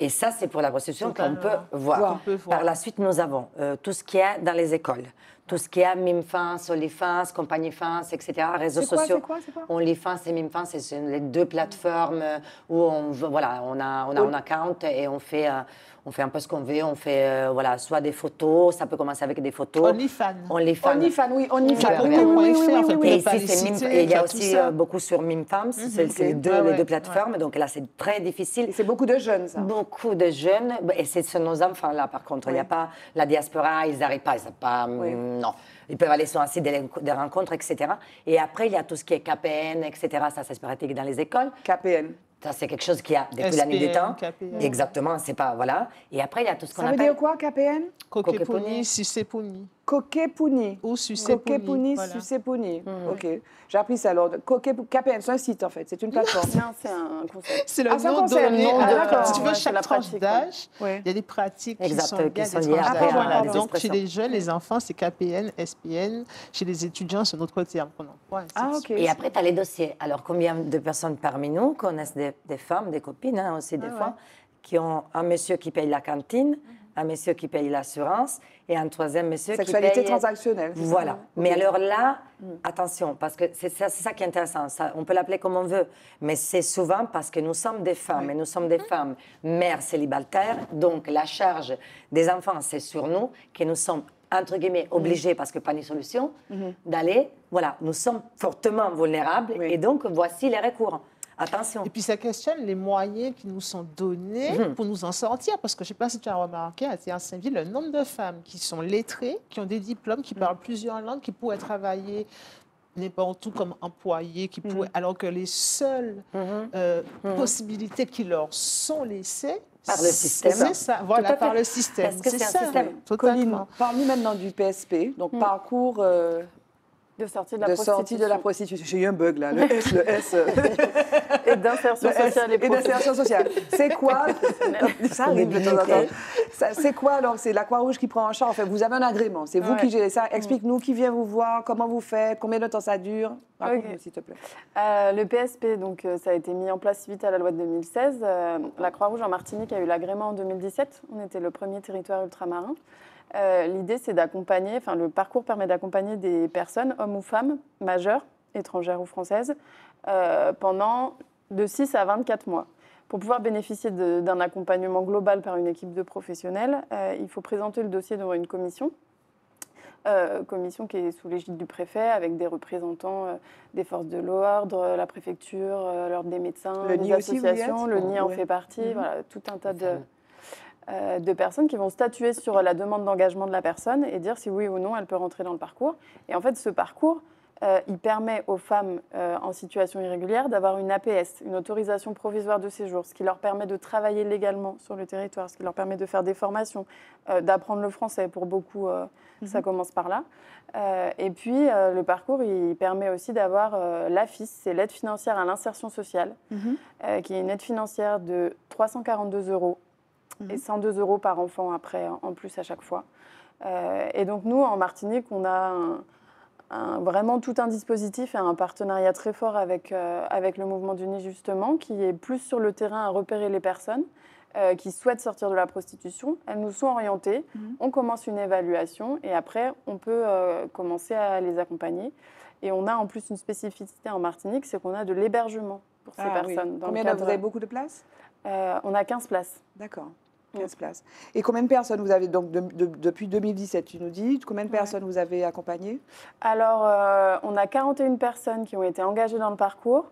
Et ça, c'est pour la prostitution qu'on peut voir. Qu'on peut voir. Par la suite, nous avons euh, tout ce qu'il y a dans les écoles. Tout ce qu'il y a Mimfans, OnlyFans, Compagnie Fans, etc., réseaux quoi, sociaux. quoi, OnlyFans et Mimfans, c'est les deux plateformes euh, où on, voilà, on a, on a un account et on fait, euh, on fait un peu ce qu'on veut. On fait euh, voilà, soit des photos, ça peut commencer avec des photos. OnlyFans. OnlyFans. OnlyFans, oui, OnlyFans. Oui, oui, oui, oui. Et peut pas ici, les c'est Mim- citer, et il y a aussi euh, beaucoup sur Mimfams, c'est c'est les, deux, Ouais, les ouais, deux plateformes. Donc là, c'est très difficile. C'est beaucoup de jeunes, ça. Beaucoup de jeunes, et c'est sur nos enfants là par contre. Il n'y a pas la diaspora, ils n'arrivent pas, ils savent pas. Oui. hum, Non. Ils peuvent aller sur un site des, des rencontres, etc. Et après, il y a tout ce qui est KPN, etc. Ça, ça se pratique dans les écoles. KPN. Ça, c'est quelque chose qui a depuis la nuit des temps. KPN. Exactement, c'est pas. Voilà. Et après, il y a tout ce qu'on Ça veut appelle. dire quoi, KPN Kokeponi. Kokeponi, Kokepuni. Ou Suseponi. Kokepuni, voilà. Susepuni. Ok. J'ai appris ça alors. KPN, c'est un site en fait, c'est une plateforme. Non, c'est un concept. C'est le Ah, nom. Ah. Si tu veux, Ouais, chaque tranche d'âge, il y a des pratiques Exact, qui sont liées qui à sont liées Voilà. des Donc, chez les jeunes, les enfants, c'est KPN, SPN. Chez les étudiants, c'est notre terme qu'on emploie. Ah, de ok. Et après, tu as les dossiers. Alors, combien de personnes parmi nous connaissent des, des femmes, des copines hein, aussi, des Ah fois, qui ont un monsieur qui paye la cantine, un monsieur qui paye l'assurance et un troisième monsieur Sexualité qui paye. transactionnelle. c'est ça Voilà. Mais alors là, attention, parce que c'est ça, c'est ça qui est intéressant. Ça, on peut l'appeler comme on veut, mais c'est souvent parce que nous sommes des femmes et nous sommes des femmes mères célibataires. Donc la charge des enfants, c'est sur nous, que nous sommes entre guillemets obligés, parce que pas de solution, d'aller. Voilà, nous sommes fortement vulnérables Oui. et donc voici les recours. Attention. Et puis ça questionne les moyens qui nous sont donnés Mhm. pour nous en sortir. Parce que je ne sais pas si tu as remarqué à Théa-Saint-Ville, le nombre de femmes qui sont lettrées, qui ont des diplômes, qui parlent plusieurs langues, qui pourraient travailler n'importe où comme employés, qui pourraient, alors que les seules Mhm. euh, possibilités qui leur sont laissées, Par le système. C'est ça, voilà, par le système. Parce que c'est un ça, système. oui, Colline, parle-nous maintenant du PSP, donc parcours euh, De sortie de la de sortie de la prostitution. J'ai eu un bug là, le S, le S. Et d'insertion sociale et et d'insertion sociale. C'est quoi Ça arrive de temps en temps. C'est quoi alors C'est la Croix-Rouge qui prend en charge? Enfin, vous avez un agrément. C'est vous Ouais. qui gérez ça. Explique-nous qui vient vous voir, comment vous faites, combien de temps ça dure. Raconte-nous, s'il te plaît. Euh, le PSP, donc, euh, ça a été mis en place suite à la loi de 2016. Euh, la Croix-Rouge en Martinique a eu l'agrément en 2017. On était le premier territoire ultramarin. Euh, L'idée, c'est d'accompagner, enfin, le parcours permet d'accompagner des personnes, hommes ou femmes, majeures, étrangères ou françaises, euh, pendant de 6 à 24 mois. Pour pouvoir bénéficier d'un accompagnement global par une équipe de professionnels, euh, il faut présenter le dossier devant une commission. Commission qui est sous l'égide du préfet avec des représentants des forces de l'ordre, la préfecture, l'ordre des médecins, Le aussi, y associations. le NIE en fait partie. Mhm. Voilà, tout un tas de. Euh, de personnes qui vont statuer sur la demande d'engagement de la personne et dire si oui ou non elle peut rentrer dans le parcours. Et en fait, ce parcours, euh, il permet aux femmes euh, en situation irrégulière d'avoir une APS, une autorisation provisoire de séjour, ce qui leur permet de travailler légalement sur le territoire, ce qui leur permet de faire des formations, euh, d'apprendre le français. Pour beaucoup, euh, ça commence par là. Et puis, le parcours, il permet aussi d'avoir l'AFIS, c'est l'aide financière à l'insertion sociale, euh, qui est une aide financière de 342 euros et 102 euros par enfant après, en plus à chaque fois. Euh, et donc, nous, en Martinique, on a un- un- vraiment tout un dispositif et un partenariat très fort avec, euh, avec le mouvement du nid, justement, qui est plus sur le terrain à repérer les personnes euh, qui souhaitent sortir de la prostitution. Elles nous sont orientées, on commence une évaluation et après, on peut commencer à les accompagner. Et on a en plus une spécificité en Martinique, c'est qu'on a de l'hébergement pour ces Ah oui. personnes. dans le Combien cadre- vous avez beaucoup de places? Euh, On a 15 places. D'accord. Mm. 15 places. Et combien de personnes vous avez donc de- de- depuis 2017, tu nous dis Combien de Ouais. personnes vous avez accompagnées? Alors, euh, on a 41 personnes qui ont été engagées dans le parcours.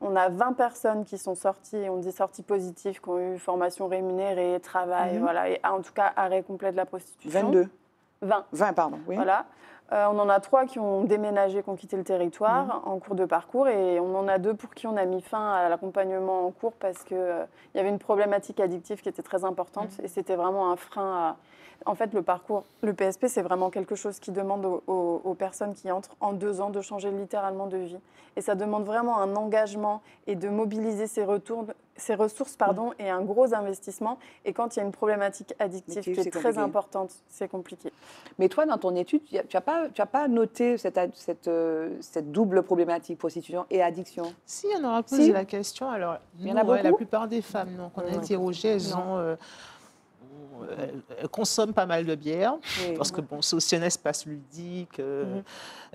On a 20 personnes qui sont sorties, on dit sorties positives, qui ont eu formation rémunérée, travail, Mhm. voilà, et en tout cas arrêt complet de la prostitution. 22 20. 20, pardon. Oui. Voilà. Euh, on en a trois qui ont déménagé, qui ont quitté le territoire Mhm. en cours de parcours, et on en a deux pour qui on a mis fin à l'accompagnement en cours parce qu'il y avait une problématique addictive qui était très importante, Mhm. et c'était vraiment un frein à... En fait, le parcours, le PSP, c'est vraiment quelque chose qui demande aux, aux- aux personnes qui entrent en deux ans de changer littéralement de vie. Et ça demande vraiment un engagement et de mobiliser ses, retours, ses ressources pardon, et un gros investissement. Et quand il y a une problématique addictive qui est très compliqué. importante, c'est compliqué. Mais toi, dans ton étude, tu n'as pas, tu as pas noté cette, ad- cette, euh, cette double problématique, prostitution et addiction? Si, on aura posé Si. la question. Alors, Il y en nous, a ouais, la plupart des femmes donc, qu'on a interrogées, elles, ont, euh, elles consomment pas mal de bière. Oui. Parce que bon, c'est aussi un espace ludique. euh, Mhm.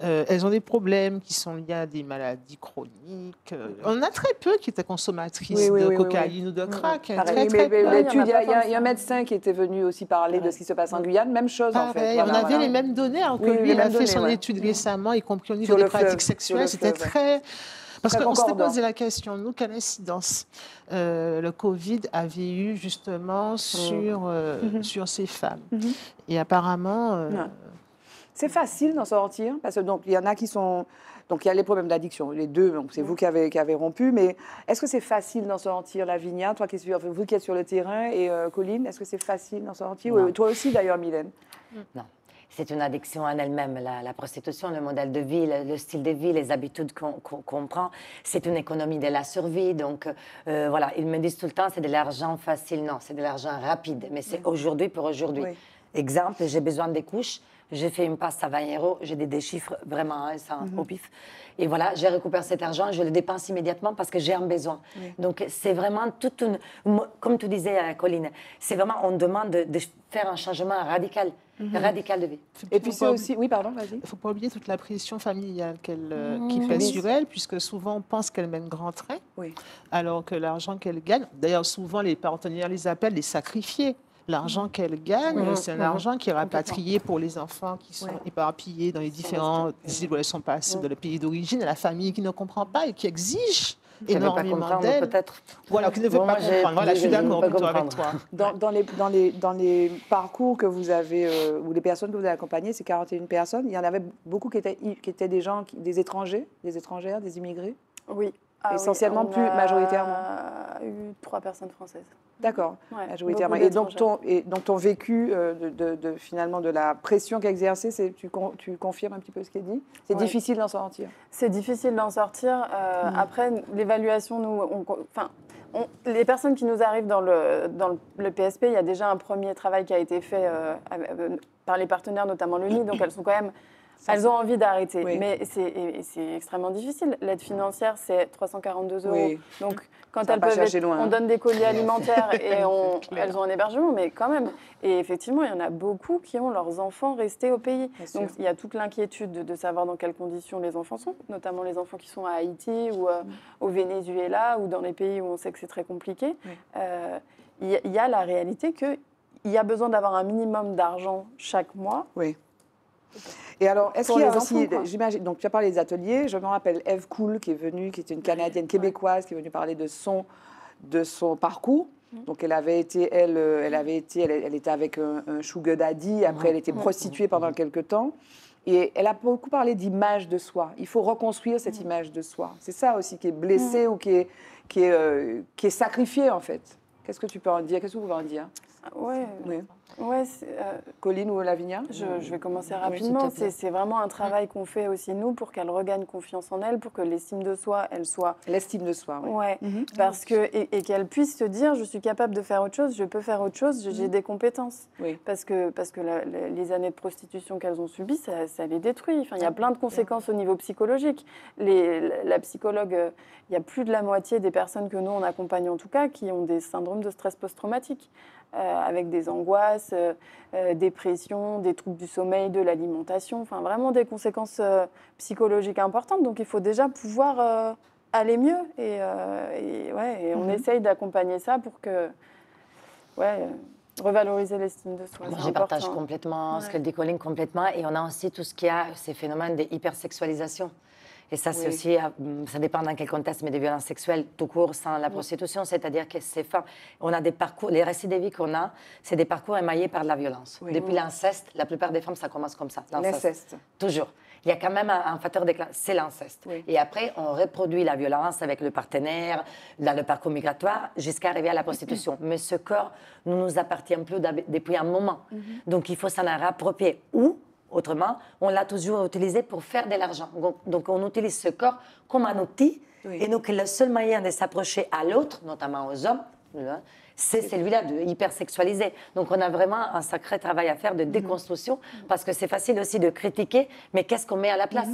euh, elles ont des problèmes qui sont liés à des maladies chroniques. euh, on a très peu qui étaient consommatrices Oui, oui, de cocaïne ou de crack. Très, mais- mais il y, a- y un médecin qui était venu aussi parler de ce qui se passe en Guyane. Même chose, en fait. Voilà, on avait voilà. les mêmes données, alors que lui, il a fait son ouais. étude récemment, y compris au niveau Sur des fleuve, pratiques sexuelles. le C'était fleuve. très... Parce qu'on s'était posé la question, nous, quelle incidence euh, le Covid avait eu justement sur, euh, Mhm. sur ces femmes Mhm. Et apparemment... euh. C'est facile d'en sortir parce que donc il y en a qui sont donc il y a les problèmes d'addiction, les deux. Donc c'est vous qui avez, qui avez rompu, mais est-ce que c'est facile d'en sortir, Lavinia, toi qui êtes sur, vous qui êtes sur le terrain et euh, Colline, est-ce que c'est facile d'en sortir Non. Ou Toi aussi d'ailleurs, Mylène? C'est une addiction en elle-même, la, la prostitution, le modèle de vie, le, le style de vie, les habitudes qu'on qu'on prend. C'est une économie de la survie. Donc, euh, voilà, ils me disent tout le temps, c'est de l'argent facile. Non, c'est de l'argent rapide, mais c'est aujourd'hui pour aujourd'hui. Oui. Exemple, j'ai besoin des couches, j'ai fait une passe à 20 euros, j'ai des, chiffres vraiment hein, ça, Mhm. au pif. Et voilà, je récupère cet argent, je le dépense immédiatement parce que j'ai un besoin. Oui. Donc, c'est vraiment toute une. Comme tu disais, euh, Colline, c'est vraiment, on demande de, de faire un changement radical, Mhm. radical de vie. Et puis c'est aussi, oui pardon, vas-y. Il ne faut pas oublier toute la pression familiale qu'elle, euh, Mmh. qui pèse sur elle, puisque souvent on pense qu'elle mène grand train, Oui. alors que l'argent qu'elle gagne, d'ailleurs souvent les partenaires les appellent les sacrifiés. L'argent Mmh. qu'elle gagne, Mhm. c'est un Mhm. argent qui est rapatrié pour les enfants qui sont Ouais. éparpillés dans les différents îles où elles sont passées, Mmh. dans le pays d'origine, et la famille qui ne comprend pas et qui exige Énormément comprendre, d'elle. peut-être. Voilà, qui ne veut Bon, pas comprendre. Voilà, je suis je ne veux d'accord pas plutôt avec toi. Dans, dans les, dans, les, dans les parcours que vous avez, euh, ou les personnes que vous avez accompagnées, ces 41 personnes, il y en avait beaucoup qui étaient, qui étaient des gens, qui- des étrangers, des étrangères, des immigrés? Oui. Ah Essentiellement, plus a majoritairement. eu trois personnes françaises. D'accord, Ouais, majoritairement. beaucoup Et donc, ton, et donc ton vécu euh, de, de- de- finalement de la pression qu'exerçait, c'est tu, con- tu confirmes un petit peu ce qui est dit? C'est Ouais. difficile d'en sortir. C'est difficile d'en sortir. Euh, Mm. Après, l'évaluation, nous, enfin, on- les personnes qui nous arrivent dans le, dans le, PSP, il y a déjà un premier travail qui a été fait euh, par les partenaires, notamment le NID, donc elles sont quand même. Elles ont envie d'arrêter, Oui. mais c'est extrêmement difficile. L'aide financière, c'est 342 euros. Oui. Donc, quand Ça elles peuvent être- loin, hein. on donne des colis alimentaires et on, elles ont un hébergement, mais quand même. Et effectivement, il y en a beaucoup qui ont leurs enfants restés au pays. Bien sûr. Donc, il y a toute l'inquiétude de, de savoir dans quelles conditions les enfants sont, notamment les enfants qui sont à Haïti ou euh, au Venezuela ou dans les pays où on sait que c'est très compliqué. Oui. Euh, Il y, a- il y a la réalité qu'il y a besoin d'avoir un minimum d'argent chaque mois. Oui. Et alors, est-ce qu'il y a aussi, j'imagine, donc tu as parlé des ateliers, je me rappelle Eve Cool qui est venue, qui était une Canadienne québécoise, qui est venue parler de son, de son parcours. Mm. Donc elle avait été, elle, euh, elle avait été, elle, elle était avec un, un sugar daddy, après elle était Mm. prostituée pendant quelques temps. Et elle a beaucoup parlé d'image de soi. Il faut reconstruire cette image de soi. C'est ça aussi qui est blessé ou qui est, qui est, euh, qui est sacrifié en fait. Qu'est-ce que tu peux en dire? Qu'est-ce que vous pouvez en dire? Ouais, Oui. Ouais euh, Colline ou Lavinia Je, je vais commencer rapidement. c'est vraiment un travail qu'on fait aussi nous pour qu'elle regagne confiance en elle, pour que l'estime de soi, elle soit. L'estime de soi. oui. Ouais. Mhm. Parce que, et, et qu'elle puisse se dire, je suis capable de faire autre chose, je peux faire autre chose, j'ai j'ai des compétences. Oui. Parce que, parce que la- la- les années de prostitution qu'elles ont subies, ça, ça les détruit. Enfin, il y a plein de conséquences au niveau psychologique. Les, la, la psychologue, euh, il y a plus de la moitié des personnes que nous, on accompagne en tout cas, qui ont des syndromes de stress post-traumatique, avec des angoisses, euh, euh, dépression, des troubles du sommeil, de l'alimentation, enfin vraiment des conséquences euh, psychologiques importantes. Donc il faut déjà pouvoir... euh, aller mieux. Et, euh, et ouais, et on Mhm. essaye d'accompagner ça pour que, ouais, euh, revaloriser l'estime de soi. Moi, je partage complètement ce que dit Colline complètement. Et on a aussi tout ce qui a ces phénomènes d'hypersexualisation. Et ça, c'est Oui. aussi, euh, ça dépend dans quel contexte, mais des violences sexuelles tout court sans la prostitution. C'est-à-dire que ces femmes, on a des parcours, les récits de vie qu'on a, c'est des parcours émaillés par de la violence. Oui. Depuis l'inceste, la plupart des femmes, ça commence comme ça. L'inceste. Toujours. Il y a quand même un, un facteur déclencheur, c'est l'inceste. Oui. Et après, on reproduit la violence avec le partenaire, dans le parcours migratoire, jusqu'à arriver à la prostitution. Mais ce corps ne nous appartient plus depuis un moment. Mhm. Donc, il faut s'en approprier. Ou, autrement, on l'a toujours utilisé pour faire de l'argent. Donc, on utilise ce corps comme un outil. Oui. Et donc, le seul moyen de s'approcher à l'autre, notamment aux hommes, là, c'est celui-là de hypersexualiser. Donc on a vraiment un sacré travail à faire de déconstruction parce que c'est facile aussi de critiquer, mais qu'est-ce qu'on met à la place?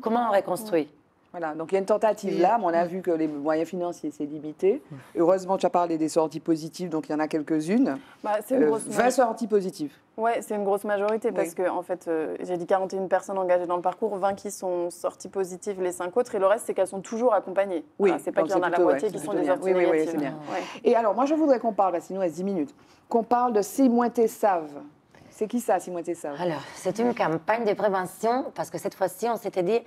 Comment on reconstruit Voilà, donc il y a une tentative là, mais on a vu que les moyens financiers, c'est limité. Heureusement, tu as parlé des sorties positives, donc il y en a quelques-unes. Bah, c'est une Euh, grosse 20 sorties positives. Ouais, c'est une grosse majorité parce Oui. que en fait, euh, j'ai dit 41 personnes engagées dans le parcours, 20 qui sont sorties positives, les 5 autres, et le reste, c'est qu'elles sont toujours accompagnées. Oui, Voilà, c'est pas qu'il y en a la plutôt, moitié ouais, qui sont des sorties Oui, oui, oui, négatives. c'est bien. Ouais. Et alors, moi, je voudrais qu'on parle, parce qu'il nous reste 10 minutes, qu'on parle de Simon Tessave. C'est qui ça, Simon Tessave Alors, c'est une campagne de prévention parce que cette fois-ci, on s'était dit,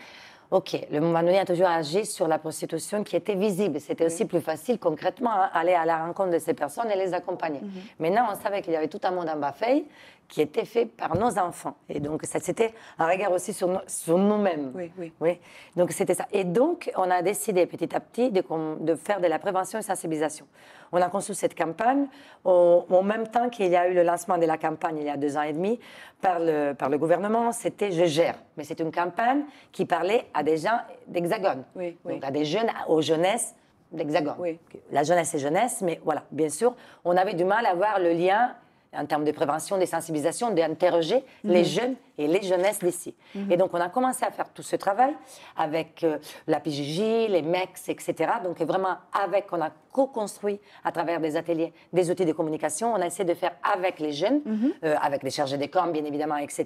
OK, le donné a toujours agi sur la prostitution qui était visible. C'était aussi plus facile concrètement hein, aller à la rencontre de ces personnes et les accompagner. Mhm. Maintenant, on savait qu'il y avait tout un monde en bas-feuille qui était fait par nos enfants. Et donc, ça, c'était un regard aussi sur, nous- sur nous-mêmes. Oui, oui. Oui, donc c'était ça. Et donc, on a décidé petit à petit de, faire de la prévention et sensibilisation. On a conçu cette campagne au, au même temps qu'il y a eu le lancement de la campagne il y a deux ans et demi par le, par le gouvernement. C'était Je gère. Mais c'est une campagne qui parlait à des gens d'Hexagone. Oui, oui. Donc à des jeunes, aux jeunesses d'Hexagone. Oui. La jeunesse et jeunesse, mais voilà, bien sûr, on avait du mal à voir le lien en termes de prévention, de sensibilisation, d'interroger les jeunes et les jeunesses d'ici. Et donc, on a commencé à faire tout ce travail avec euh, la PJJ, les MEX, etc. Donc, vraiment, avec, on a co-construit à travers des ateliers des outils de communication. On a essayé de faire avec les jeunes, euh, avec les chargés des camps, bien évidemment, etc.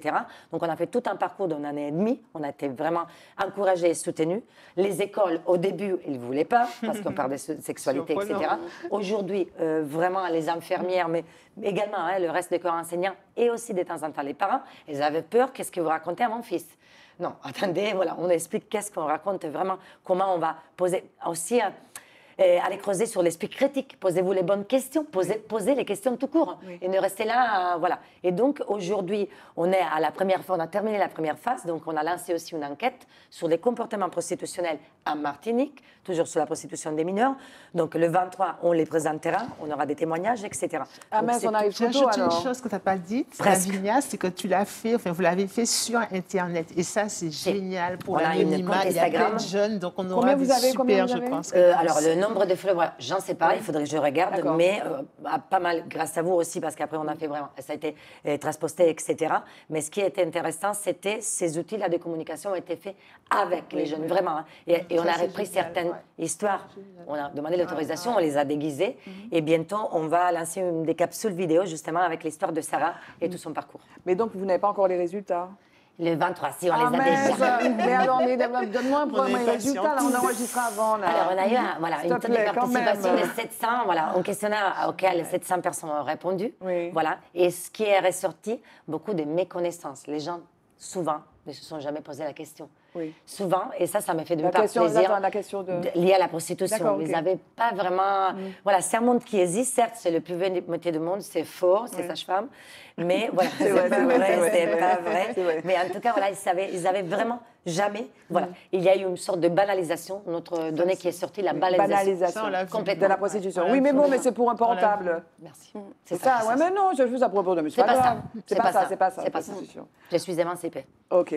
Donc, on a fait tout un parcours d'une année et demie. On a été vraiment encouragés et soutenus. Les écoles, au début, ils ne voulaient pas, parce qu'on parle de se- sexualité, etc. Aujourd'hui, euh, vraiment, les infirmières, mais également hein, le reste des corps enseignants et aussi de temps en temps les parents, ils avaient peur, qu'est-ce que vous racontez à mon fils? Non, attendez, voilà, on explique qu'est-ce qu'on raconte vraiment, comment on va poser aussi... euh, aller creuser sur l'esprit critique, posez-vous les bonnes questions, posez, posez les questions tout court Oui. et ne restez là, euh, voilà. Et donc aujourd'hui, on est à la première phase, on a terminé la première phase, donc on a lancé aussi une enquête sur les comportements prostitutionnels en Martinique, toujours sur la prostitution des mineurs. Donc le 23, on les présentera, on aura des témoignages, etc. Ah Donc, c'est on arrive J'ai trop tôt une chose que tu n'as pas dite. Lavinia, c'est que tu l'as fait, enfin, vous l'avez fait sur Internet. Et ça, c'est génial pour l'anonymat. Il y a plein de jeunes, donc on Combien aura vous des avez, combien super, vous je avez pense. Euh, alors, le nombre de followers, j'en sais pas, il faudrait que je regarde, mais euh, ah, pas mal grâce à vous aussi, parce qu'après, on a fait vraiment, ça a été euh, transposté, etc. Mais ce qui était intéressant, c'était ces outils-là de communication ont été faits avec les jeunes, vraiment. hein. Et, et on a repris génial, certaines ouais. histoires. On a demandé l'autorisation, on les a déguisées. Et bientôt, on va lancer une, des capsules vidéo, justement, avec l'histoire de Sarah et tout son parcours. Mais donc, vous n'avez pas encore les résultats? Le 23, si on Ah les a mince déjà. Mais alors, mais donne-moi un On premier résultat, là, on enregistre avant. Là. Alors, on a eu un- voilà, une taux de participation de 700, voilà, un questionnaire auquel 700 personnes ont répondu. Oui. Voilà. Et ce qui est ressorti, beaucoup de méconnaissances. Les gens, souvent, ne se sont jamais posé la question. Oui. Souvent, et ça, ça m'a fait de La part question, plaisir. attends, la question de... liée à la prostitution. Ils. Mm. n'avaient pas vraiment. Voilà, c'est un monde qui existe, certes, c'est le plus vieux métier du monde, c'est faux, c'est Oui. sage-femme, mais voilà, C'est pas vrai, c'est pas vrai. Mais en tout cas, voilà, ils savaient, ils avaient vraiment jamais. Voilà, Mm. il y a eu une sorte de banalisation, notre donnée qui est sortie, la banalisation. Banalisation Ça. Complètement. de la prostitution. Oui, mais bon, mais c'est pour un portable. Merci. C'est ça, ouais, mais non, je vous à propos de mais C'est pas ça. C'est pas ça, c'est pas ça. C'est pas la ça. prostitution. Je suis émancipée. OK.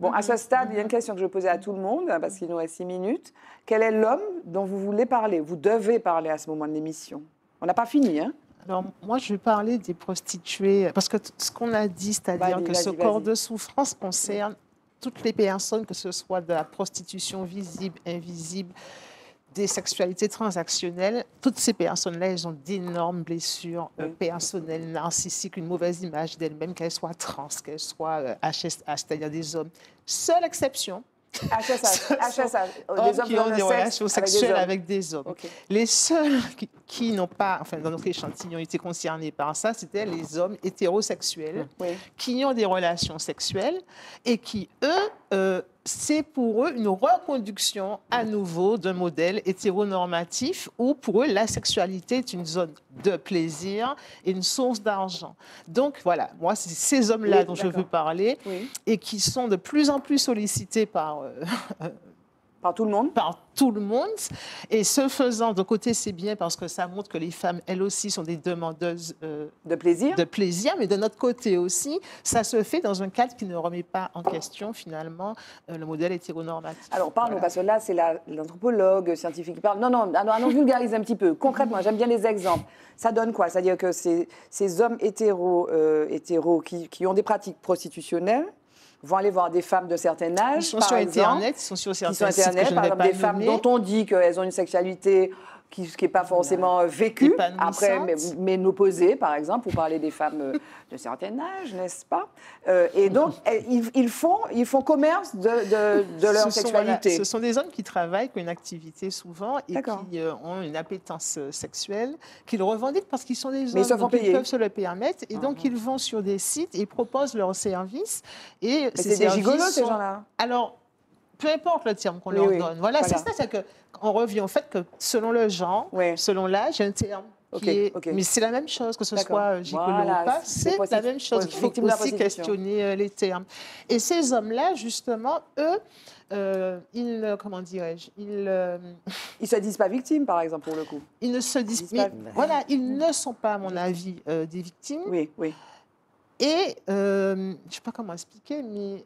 Bon, à ce stade, il y a une question que je vais poser à tout le monde, hein, parce qu'il nous reste six minutes. Quel est l'homme dont vous voulez parler? Vous devez parler à ce moment de l'émission. On n'a pas fini, hein? Alors, moi, je vais parler des prostituées, parce que ce qu'on a dit, c'est-à-dire que ce corps de souffrance concerne toutes les personnes, que ce soit de la prostitution visible, invisible, des sexualités transactionnelles. Toutes ces personnes-là, elles ont d'énormes blessures euh, personnelles, narcissiques, une mauvaise image d'elles-mêmes, qu'elles soient trans, qu'elles soient euh, HSH, c'est-à-dire des hommes. Seule exception, HSH, HSH. Hommes des hommes qui ont des relations avec des sexuelles hommes. avec des hommes. Les seuls qui, qui n'ont pas, enfin dans notre échantillon, été concernés par ça, c'était les hommes hétérosexuels Oui. qui ont des relations sexuelles et qui, eux, euh, c'est pour eux une reconduction à nouveau d'un modèle hétéronormatif où pour eux la sexualité est une zone de plaisir et une source d'argent. Donc voilà, moi c'est ces hommes-là Oui, dont je veux parler Oui. et qui sont de plus en plus sollicités par euh, Par tout le monde? par tout le monde. Et ce faisant, de côté, c'est bien parce que ça montre que les femmes, elles aussi, sont des demandeuses euh, De plaisir. de plaisir, mais de notre côté aussi, ça se fait dans un cadre qui ne remet pas en question, finalement, euh, le modèle hétéronormatif. Alors parlons, Voilà. parce que là, c'est la- l'anthropologue scientifique qui parle. Non, non, ah non, non, vulgarise un petit peu. Concrètement, j'aime bien les exemples. Ça donne quoi? C'est-à-dire que ces, ces hommes hétéros, euh, hétéros qui, qui ont des pratiques prostitutionnelles vont aller voir des femmes de certain âge, Ils sont par sur exemple, Internet, ils sont sur qui sont certains sites que Internet, je par exemple pas des femmes dont on dit qu'elles ont une sexualité qui n'est pas forcément euh, Épanouissante. après mais- ménopausée, par exemple, pour parler des femmes euh, de certain âge, n'est-ce pas? Euh, Et donc, elles- ils, ils font, ils font commerce de, de, de leur Ce sont, voilà, sexualité. ce sont des hommes qui travaillent, qui ont une activité souvent et qui euh, ont une appétence sexuelle, qu'ils revendiquent parce qu'ils sont des Mais hommes, ils donc ils peuvent se le permettre. Et Ah. donc, ils vont sur des sites et ils proposent leurs services. Et Mais ces c'est des gigolos, ces gens-là. Alors, peu importe le terme qu'on Oui, leur oui. donne. Voilà, c'est ça, c'est que on revient au fait que selon le genre, selon l'âge, il y a un terme. qui Ok, est- ok. Mais c'est la même chose, que ce soit euh, gigolo Voilà, ou pas, c'est la même chose. Il faut aussi questionner euh, les termes. Et ces hommes-là, justement, eux, euh, ils, comment dirais-je, ils, euh, Ils se disent pas victimes, par exemple, pour le coup. ils ne se disent mais pas- Voilà, ils ne sont pas, à mon avis, euh, des victimes. Oui, oui. Et je ne sais pas comment expliquer, mais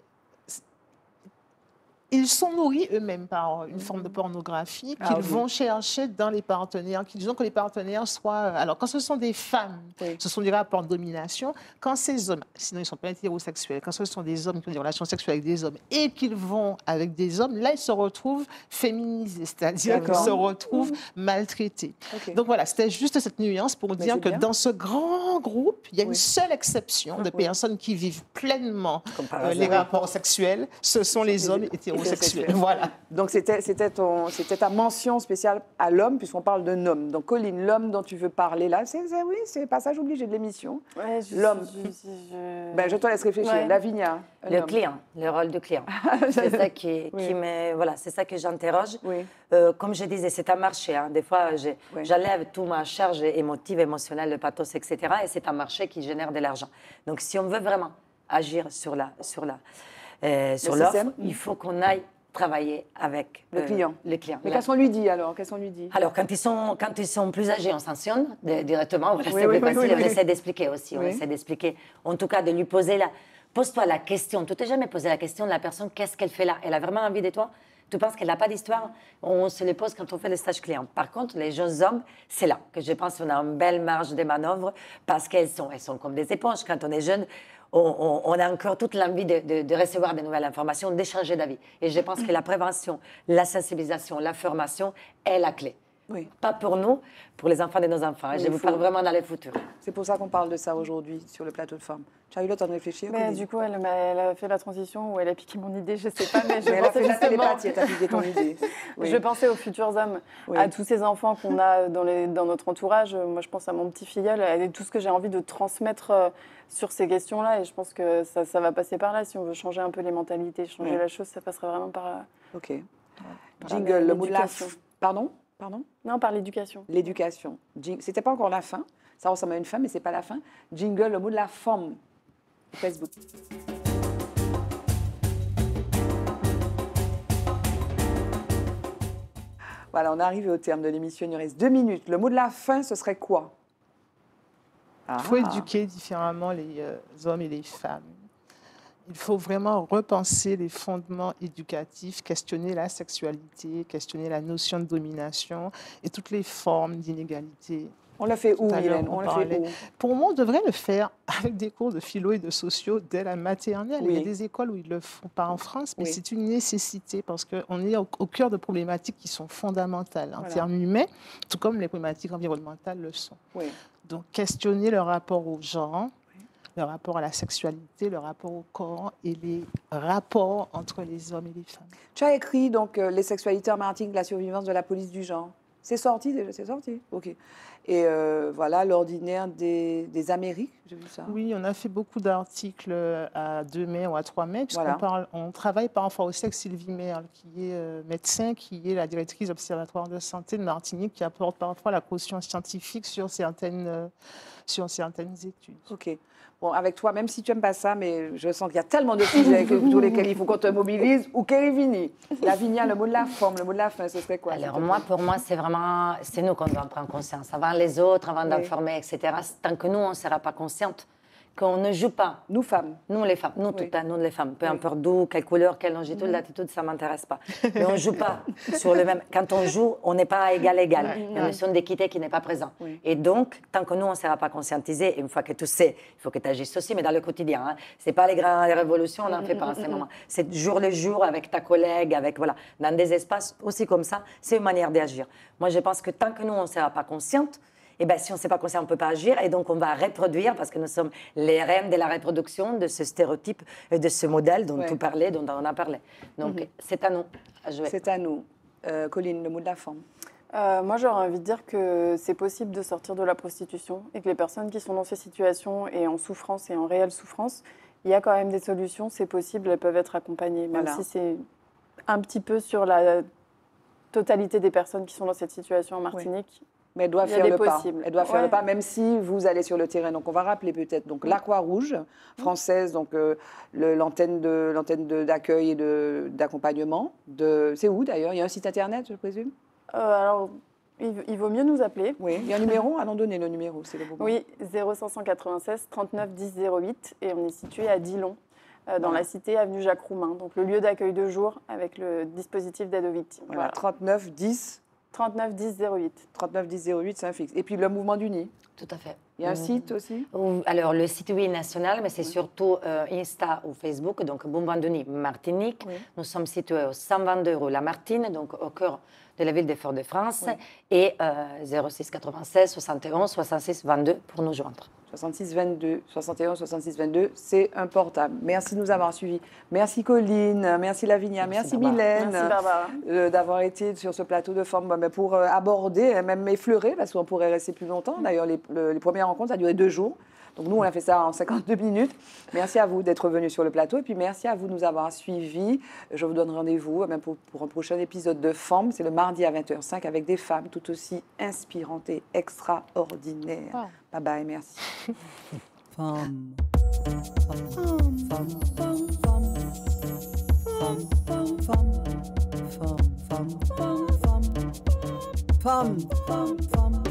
ils sont nourris eux-mêmes par une forme de pornographie Ah qu'ils oui. vont chercher dans les partenaires, qu'ils ont que les partenaires soient... Alors, quand ce sont des femmes, Oui. ce sont des rapports de domination. Quand ces hommes, sinon ils ne sont pas hétérosexuels, quand ce sont des hommes qui ont des relations sexuelles avec des hommes et qu'ils vont avec des hommes, là, ils se retrouvent féminisés, c'est-à-dire qu'ils se retrouvent maltraités. Ok. Donc voilà, c'était juste cette nuance pour Mais dire que bien. dans ce grand groupe, il y a une seule exception de personnes qui vivent pleinement euh, les rapports sexuels. Ce sont les hommes hétérosexuels. Hétérosexuels. Voilà. Donc c'était ta mention spéciale à l'homme puisqu'on parle d'un homme. Donc Colline, l'homme dont tu veux parler là, c'est c'est- oui, c'est passage obligé de l'émission. Ouais, L'homme. je- je- Ben, je te laisse réfléchir. Ouais. Lavinia. Le homme. client, le rôle du client. c'est ça qui, Oui. qui me, voilà, c'est ça que j'interroge. Oui. Euh, comme je disais, c'est un marché. hein. Des fois, j'ai- Oui. j'enlève toute ma charge émotive, émotionnelle, le pathos, etc. Et c'est un marché qui génère de l'argent. Donc, si on veut vraiment agir sur la, sur la, euh, sur l'offre, il faut qu'on aille travailler avec Le euh, client. Le client. Mais qu'est-ce qu'on lui dit alors Qu'est-ce qu'on lui dit? Alors, quand ils, sont, quand ils sont plus âgés, on sanctionne de- directement. Voilà, Oui, c'est oui, plus oui, facile. on essaie d'expliquer aussi. On essaie d'expliquer. En tout cas, de lui poser la. Pose-toi la question. Tu t'es jamais posé la question de la personne qu'est-ce qu'elle fait là? Elle a vraiment envie de toi? Tu penses qu'elle n'a pas d'histoire? On se les pose quand on fait les stages clients. Par contre, les jeunes hommes, c'est là que je pense qu'on a une belle marge de manœuvre parce qu'elles sont, elles sont comme des éponges. Quand on est jeune, on, a encore toute l'envie de, de- de recevoir des nouvelles informations, d'échanger d'avis. Et je pense que la prévention, la sensibilisation, la formation est la clé. Oui. Pas pour nous, pour les enfants de nos enfants. Oui, je il vous parle vraiment dans le futur. C'est pour ça qu'on parle de ça aujourd'hui sur le plateau de femmes. Tu as eu le temps de réfléchir Mais du coup, elle, a fait la transition où elle a piqué mon idée, je sais pas, mais je Mais elle a pensais fait la justement- télépathie, elle piqué ton idée. Oui. Je pensais aux futurs hommes, Oui. à tous ces enfants qu'on a dans, les- dans notre entourage. Moi, je pense à mon petit filleul et tout ce que j'ai envie de transmettre euh, sur ces questions-là. Et je pense que ça, ça va passer par là. Si on veut changer un peu les mentalités, changer Oui. la chose, ça passera vraiment par, Ok. par Jingle, le mot de la Pardon? Pardon? Non, par l'éducation. L'éducation. C'était pas encore la fin. Ça ressemble à une fin, mais c'est pas la fin. Jingle, le mot de la femme. Facebook. Voilà, on est arrivé au terme de l'émission. Il nous reste deux minutes. Le mot de la fin, ce serait quoi? Il faut Ah. éduquer différemment les euh, hommes et les femmes. Il faut vraiment repenser les fondements éducatifs, questionner la sexualité, questionner la notion de domination et toutes les formes d'inégalité. On l'a fait où, Mylène on On fait où? Pour moi, on devrait le faire avec des cours de philo et de sociaux dès la maternelle. Il y a des écoles où ils ne le font pas en France, mais Oui. c'est une nécessité parce qu'on est au, au cœur de problématiques qui sont fondamentales en Voilà. termes humains, tout comme les problématiques environnementales le sont. Oui. Donc, questionner le rapport au genre, le rapport à la sexualité, le rapport au corps et les rapports entre les hommes et les femmes. Tu as écrit donc euh, Les sexualités en Martinique, la survivance de la police du genre. C'est sorti déjà, c'est sorti. Ok. Et euh, voilà, l'ordinaire des, des Amériques, j'ai vu ça. Oui, on a fait beaucoup d'articles à 2 mai ou à 3 mai, puisqu'on Voilà. parle, on travaille parfois au sexe Sylvie Merle, qui est euh, médecin, qui est la directrice observatoire de santé de Martinique, qui apporte parfois la caution scientifique sur certaines, euh, sur certaines études. Ok. Bon, avec toi, même si tu n'aimes pas ça, mais je sens qu'il y a tellement de sujets que- sur lesquels il faut qu'on te mobilise. Ou Kérivini. Lavinia, le mot de la forme, le mot de la fin, ce serait quoi Alors moi, pour moi, c'est vraiment, c'est nous qu'on doit en prendre conscience. Avant les autres, avant Oui. d'informer, etc. Tant que nous, on ne sera pas consciente, qu'on ne joue pas. Nous, femmes. Nous, les femmes, nous, Oui. toutes, hein, nous, les femmes, peu Oui. importe d'où, quelle couleur, quelle longitude, latitude, ça ne m'intéresse pas. Mais on ne joue pas sur le même. Quand on joue, on n'est pas égal, égal. Il y a une notion d'équité qui n'est pas présente. Oui. Et donc, tant que nous, on ne sera pas conscientisés, et une fois que tu sais, il faut que tu agisses aussi, mais dans le quotidien. Hein. Ce n'est pas les grandes révolutions, on n'en fait pas en ce moment. C'est jour le jour avec ta collègue, avec, voilà, dans des espaces aussi comme ça, c'est une manière d'agir. Moi, je pense que tant que nous, on ne sera pas consciente, et ben, si on ne sait pas conscient, on ne peut pas agir. Et donc, on va reproduire, parce que nous sommes les reines de la reproduction de ce stéréotype, et de ce modèle dont Ouais. tu parlais, dont on a parlé. Donc, c'est à nous à jouer. C'est à nous. Euh, Colline, le mot de la forme. Euh, moi, j'aurais envie de dire que c'est possible de sortir de la prostitution et que les personnes qui sont dans ces situations et en souffrance et en réelle souffrance, il y a quand même des solutions, c'est possible, elles peuvent être accompagnées, même Voilà. si c'est un petit peu sur la totalité des personnes qui sont dans cette situation en Martinique. Mais elle doit faire le pas. Elle doit faire Ouais. le pas, même si vous allez sur le terrain. Donc, on va rappeler peut-être donc Mm. l'Aqua-Rouge française, donc euh, l'antenne de l'antenne d'accueil et d'accompagnement. De, c'est où d'ailleurs? Il y a un site internet, je présume? Euh, alors, il, il vaut mieux nous appeler. Oui. Il y a un numéro? Non, donnez le numéro, c'est le bon. Oui, 0596 39 10 08 et on est situé à Dillon, euh, dans Voilà. la cité avenue Jacques Roumain, donc le lieu d'accueil de jour avec le dispositif d'aide aux victimes. Voilà, Voilà. 39 10 39 10 08. 39 10 08, c'est un fixe. Et puis le mouvement du nid. Tout à fait. Il y a un Mm. site aussi? Alors, le site oui national, mais c'est surtout euh, Insta ou Facebook, donc Bombandoni Martinique. Oui. Nous sommes situés au 122 rue La Martine, donc au cœur de la ville de Fort-de-France, Oui. et euh, 06 96 71 66 22 pour nous joindre. 66 22, 71 66 22, c'est un portable. Merci de nous avoir suivis. Merci Colline, merci Lavinia, merci, Merci. Mylène. Merci Barbara. euh, d'avoir été sur ce plateau de forme bah, pour euh, aborder, euh, même effleurer, parce qu'on pourrait rester plus longtemps. D'ailleurs, les, le- les premières rencontres, ça a duré deux jours. Donc nous, on a fait ça en 52 minutes. Merci à vous d'être venus sur le plateau. Et puis merci à vous de nous avoir suivis. Je vous donne rendez-vous euh, même pour, pour un prochain épisode de Forme. C'est le mardi à 20h05 avec des femmes tout aussi inspirantes et extraordinaires. Wow. Bye bye, merci. Femme. Femme. Femme. Femme. Femme.